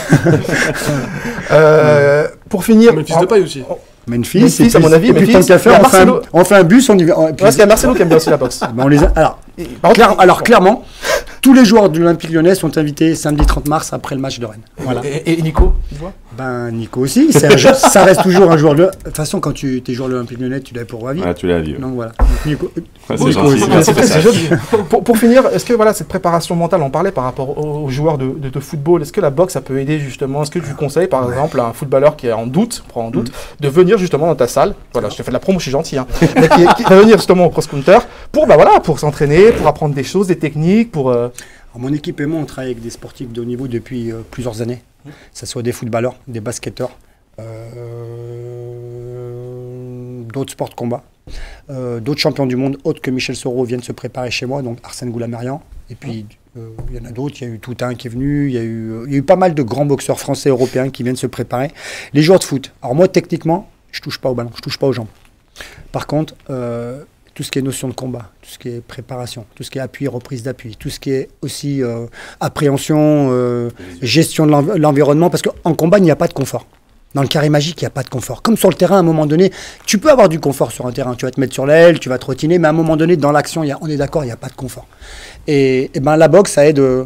Euh, pour finir, Memphis de paille aussi. Memphis, Memphis, puis, à mon avis, et puis Memphis, tant qu'à faire, on fait, un, on fait un bus, on y va. puis- parce qu'il y a Marcelo qui aime bien aussi la boxe. [laughs] ben, on les a- alors, contre, clair- alors clairement, tous les joueurs de l'Olympique lyonnais sont invités samedi 30 mars après le match de Rennes. Voilà. et, et Nico, tu vois Ben Nico aussi, c'est un jeu- ça reste toujours un joueur de. De toute façon, quand tu es joueur de l'Olympique Lyonnais, tu l'as pour la vie. Ouais, tu l'as vu. Donc voilà. Nico, pour finir, est-ce que voilà, cette préparation mentale, on parlait par rapport aux, joueurs de, de- de football, est-ce que la boxe, ça peut aider justement? Est-ce que tu conseilles par exemple à un footballeur qui est en doute, prend en doute, Mm. de venir justement dans ta salle? Voilà, je te fais de la promo, je suis gentil, hein, [laughs] mais qui, qui va venir justement au cross-counter pour, bah, voilà, pour s'entraîner, pour apprendre des choses, des techniques, pour. euh, Alors, mon équipe et moi, on travaille avec des sportifs de haut niveau depuis euh, plusieurs années. Que ce soit des footballeurs, des basketteurs, euh, d'autres sports de combat, euh, d'autres champions du monde, autres que Michel Soro, viennent se préparer chez moi, donc Arsène Goulamarian. Et puis, euh, il y en a d'autres. Il y a eu Toutain qui est venu. Il y, a eu, y a eu pas mal de grands boxeurs français, européens qui viennent se préparer. Les joueurs de foot. Alors, moi, techniquement, je touche pas au ballon, je touche pas aux jambes. Par contre, euh, tout ce qui est notion de combat, tout ce qui est préparation, tout ce qui est appui, reprise d'appui, tout ce qui est aussi euh, appréhension, euh, gestion de l'env- l'environnement, parce qu'en combat, il n'y a pas de confort. Dans le carré magique, il n'y a pas de confort. Comme sur le terrain, à un moment donné, tu peux avoir du confort sur un terrain. Tu vas te mettre sur l'aile, tu vas trottiner, mais à un moment donné, dans l'action, on est d'accord, il n'y a pas de confort. Et, et ben, la boxe, ça aide euh,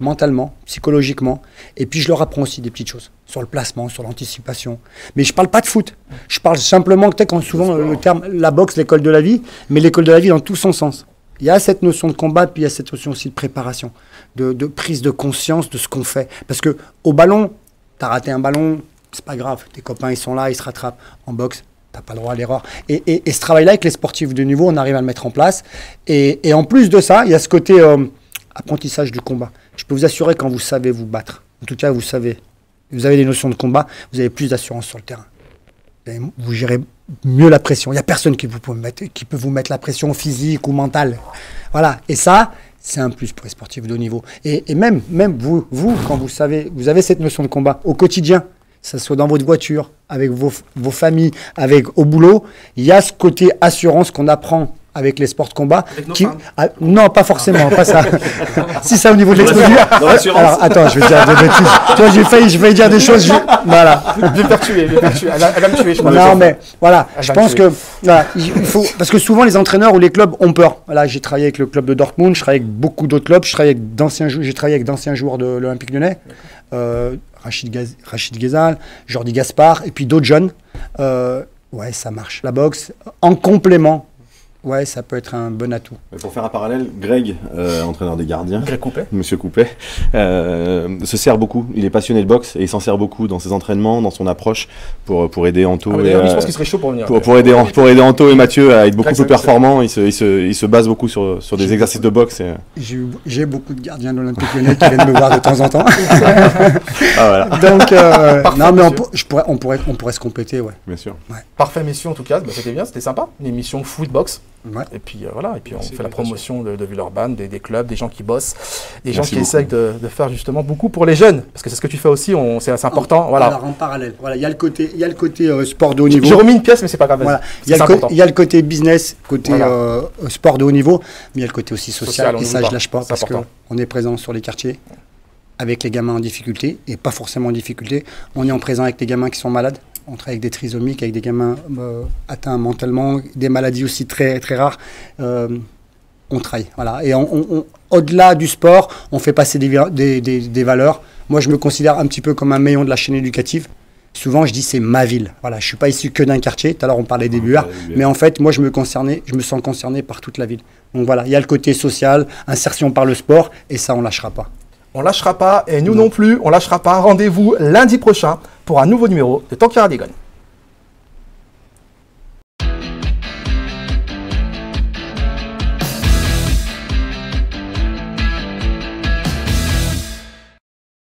mentalement, psychologiquement. Et puis, je leur apprends aussi des petites choses sur le placement, sur l'anticipation. Mais je parle pas de foot. Je parle simplement, peut-être quand souvent le terme la boxe, l'école de la vie, mais l'école de la vie dans tout son sens. Il y a cette notion de combat, puis il y a cette notion aussi de préparation, de, de prise de conscience de ce qu'on fait. Parce que au ballon, tu as raté un ballon, c'est pas grave. Tes copains, ils sont là, ils se rattrapent. En boxe, T'as pas le droit à l'erreur. Et, et- et ce travail-là avec les sportifs de niveau, on arrive à le mettre en place. Et, et en plus de ça, il y a ce côté euh, apprentissage du combat. Je peux vous assurer quand vous savez vous battre, en tout cas vous savez, vous avez des notions de combat, vous avez plus d'assurance sur le terrain. Vous gérez mieux la pression. Il n'y a personne qui, peut vous mettre la pression physique ou mentale. Voilà. Et ça, c'est un plus pour les sportifs de haut niveau. Et, même, même vous, vous, quand vous savez, vous avez cette notion de combat au quotidien, que ce soit dans votre voiture, avec vos, vos familles, avec au boulot, il y a ce côté assurance qu'on apprend avec les sports de combat. Avec nos qui- femmes Ah, non, pas forcément, pas ça. [laughs] si ça au niveau de. Alors attends, je vais dire des bêtises. Tu vois, j'ai failli, je vais dire des choses. je- Voilà. Je vais me faire tuer, je vais me faire tuer. Elle, va- elle va me tuer, je crois. Non, mais voilà, Elle je pense que voilà, il faut parce que souvent les entraîneurs ou les clubs ont peur. Voilà, j'ai travaillé avec le club de Dortmund, je travaille avec beaucoup d'autres clubs, je travaille avec d'anciens, jou- j'ai travaillé avec d'anciens joueurs de l'Olympique Lyonnais, euh, Rachid, Gaz- Rachid Ghezal, Jordi Gaspard et puis d'autres jeunes. Euh, ouais, ça marche. La boxe en complément, ouais, ça peut être un bon atout. Mais Pour faire un parallèle, Greg, euh, entraîneur des gardiens, Greg Coupet. [laughs] Monsieur Coupet, euh, se sert beaucoup. Il est passionné de boxe et il s'en sert beaucoup dans ses entraînements, dans son approche pour, pour aider Anto. Ah, et, je euh, pense qu'il serait chaud pour venir. pour, pour aider, pour aider Anto et Mathieu à être beaucoup plus performants, il se, il, se, il se base beaucoup sur, sur des exercices de boxe. Et... J'ai beaucoup de gardiens de l'Olympique Lyonnais qui viennent me voir de temps en temps. [laughs] Ah voilà, Donc, euh, Parfait, non, mais on, je pourrais, on, pourrait, on pourrait se compléter, ouais. bien sûr. Parfait mission en tout cas, bah, c'était bien, c'était sympa. Une émission footbox. Ouais. Et puis euh, voilà, et puis on Merci fait la promotion de, de Villeurbanne, des, des clubs, des gens qui bossent, des gens qui beaucoup. essayent de, de faire justement beaucoup pour les jeunes, parce que c'est ce que tu fais aussi, on- c'est c'est important. Voilà. Alors en parallèle, voilà, il y a le côté, il y a le côté euh, sport de haut niveau. J'ai remis une pièce, mais c'est pas grave. Voilà. Il, y a il y a le côté business, côté Voilà. euh, sport de haut niveau, mais il y a le côté aussi social. Social, on et ça, je pas. lâche pas parce qu'on est présent sur les quartiers avec les gamins en difficulté et pas forcément en difficulté. On est en présent avec des gamins qui sont malades. On travaille avec des trisomiques, avec des gamins euh, atteints mentalement, des maladies aussi très, très rares. Euh, on travaille. Voilà. Et au-delà du sport, on fait passer des, vi- des- des- des valeurs. Moi, je me considère un petit peu comme un maillon de la chaîne éducative. Souvent, je dis c'est ma ville. Voilà, je suis pas issu que d'un quartier. Tout à l'heure, on parlait des parlait des bueurs. mais en fait, moi, je me concernais, je me sens concerné par toute la ville. Donc voilà, il y a le côté social, insertion par le sport, et ça, on lâchera pas. On lâchera pas, et nous non, plus, on lâchera pas. Rendez-vous lundi prochain pour un nouveau numéro de Tanky Radigan.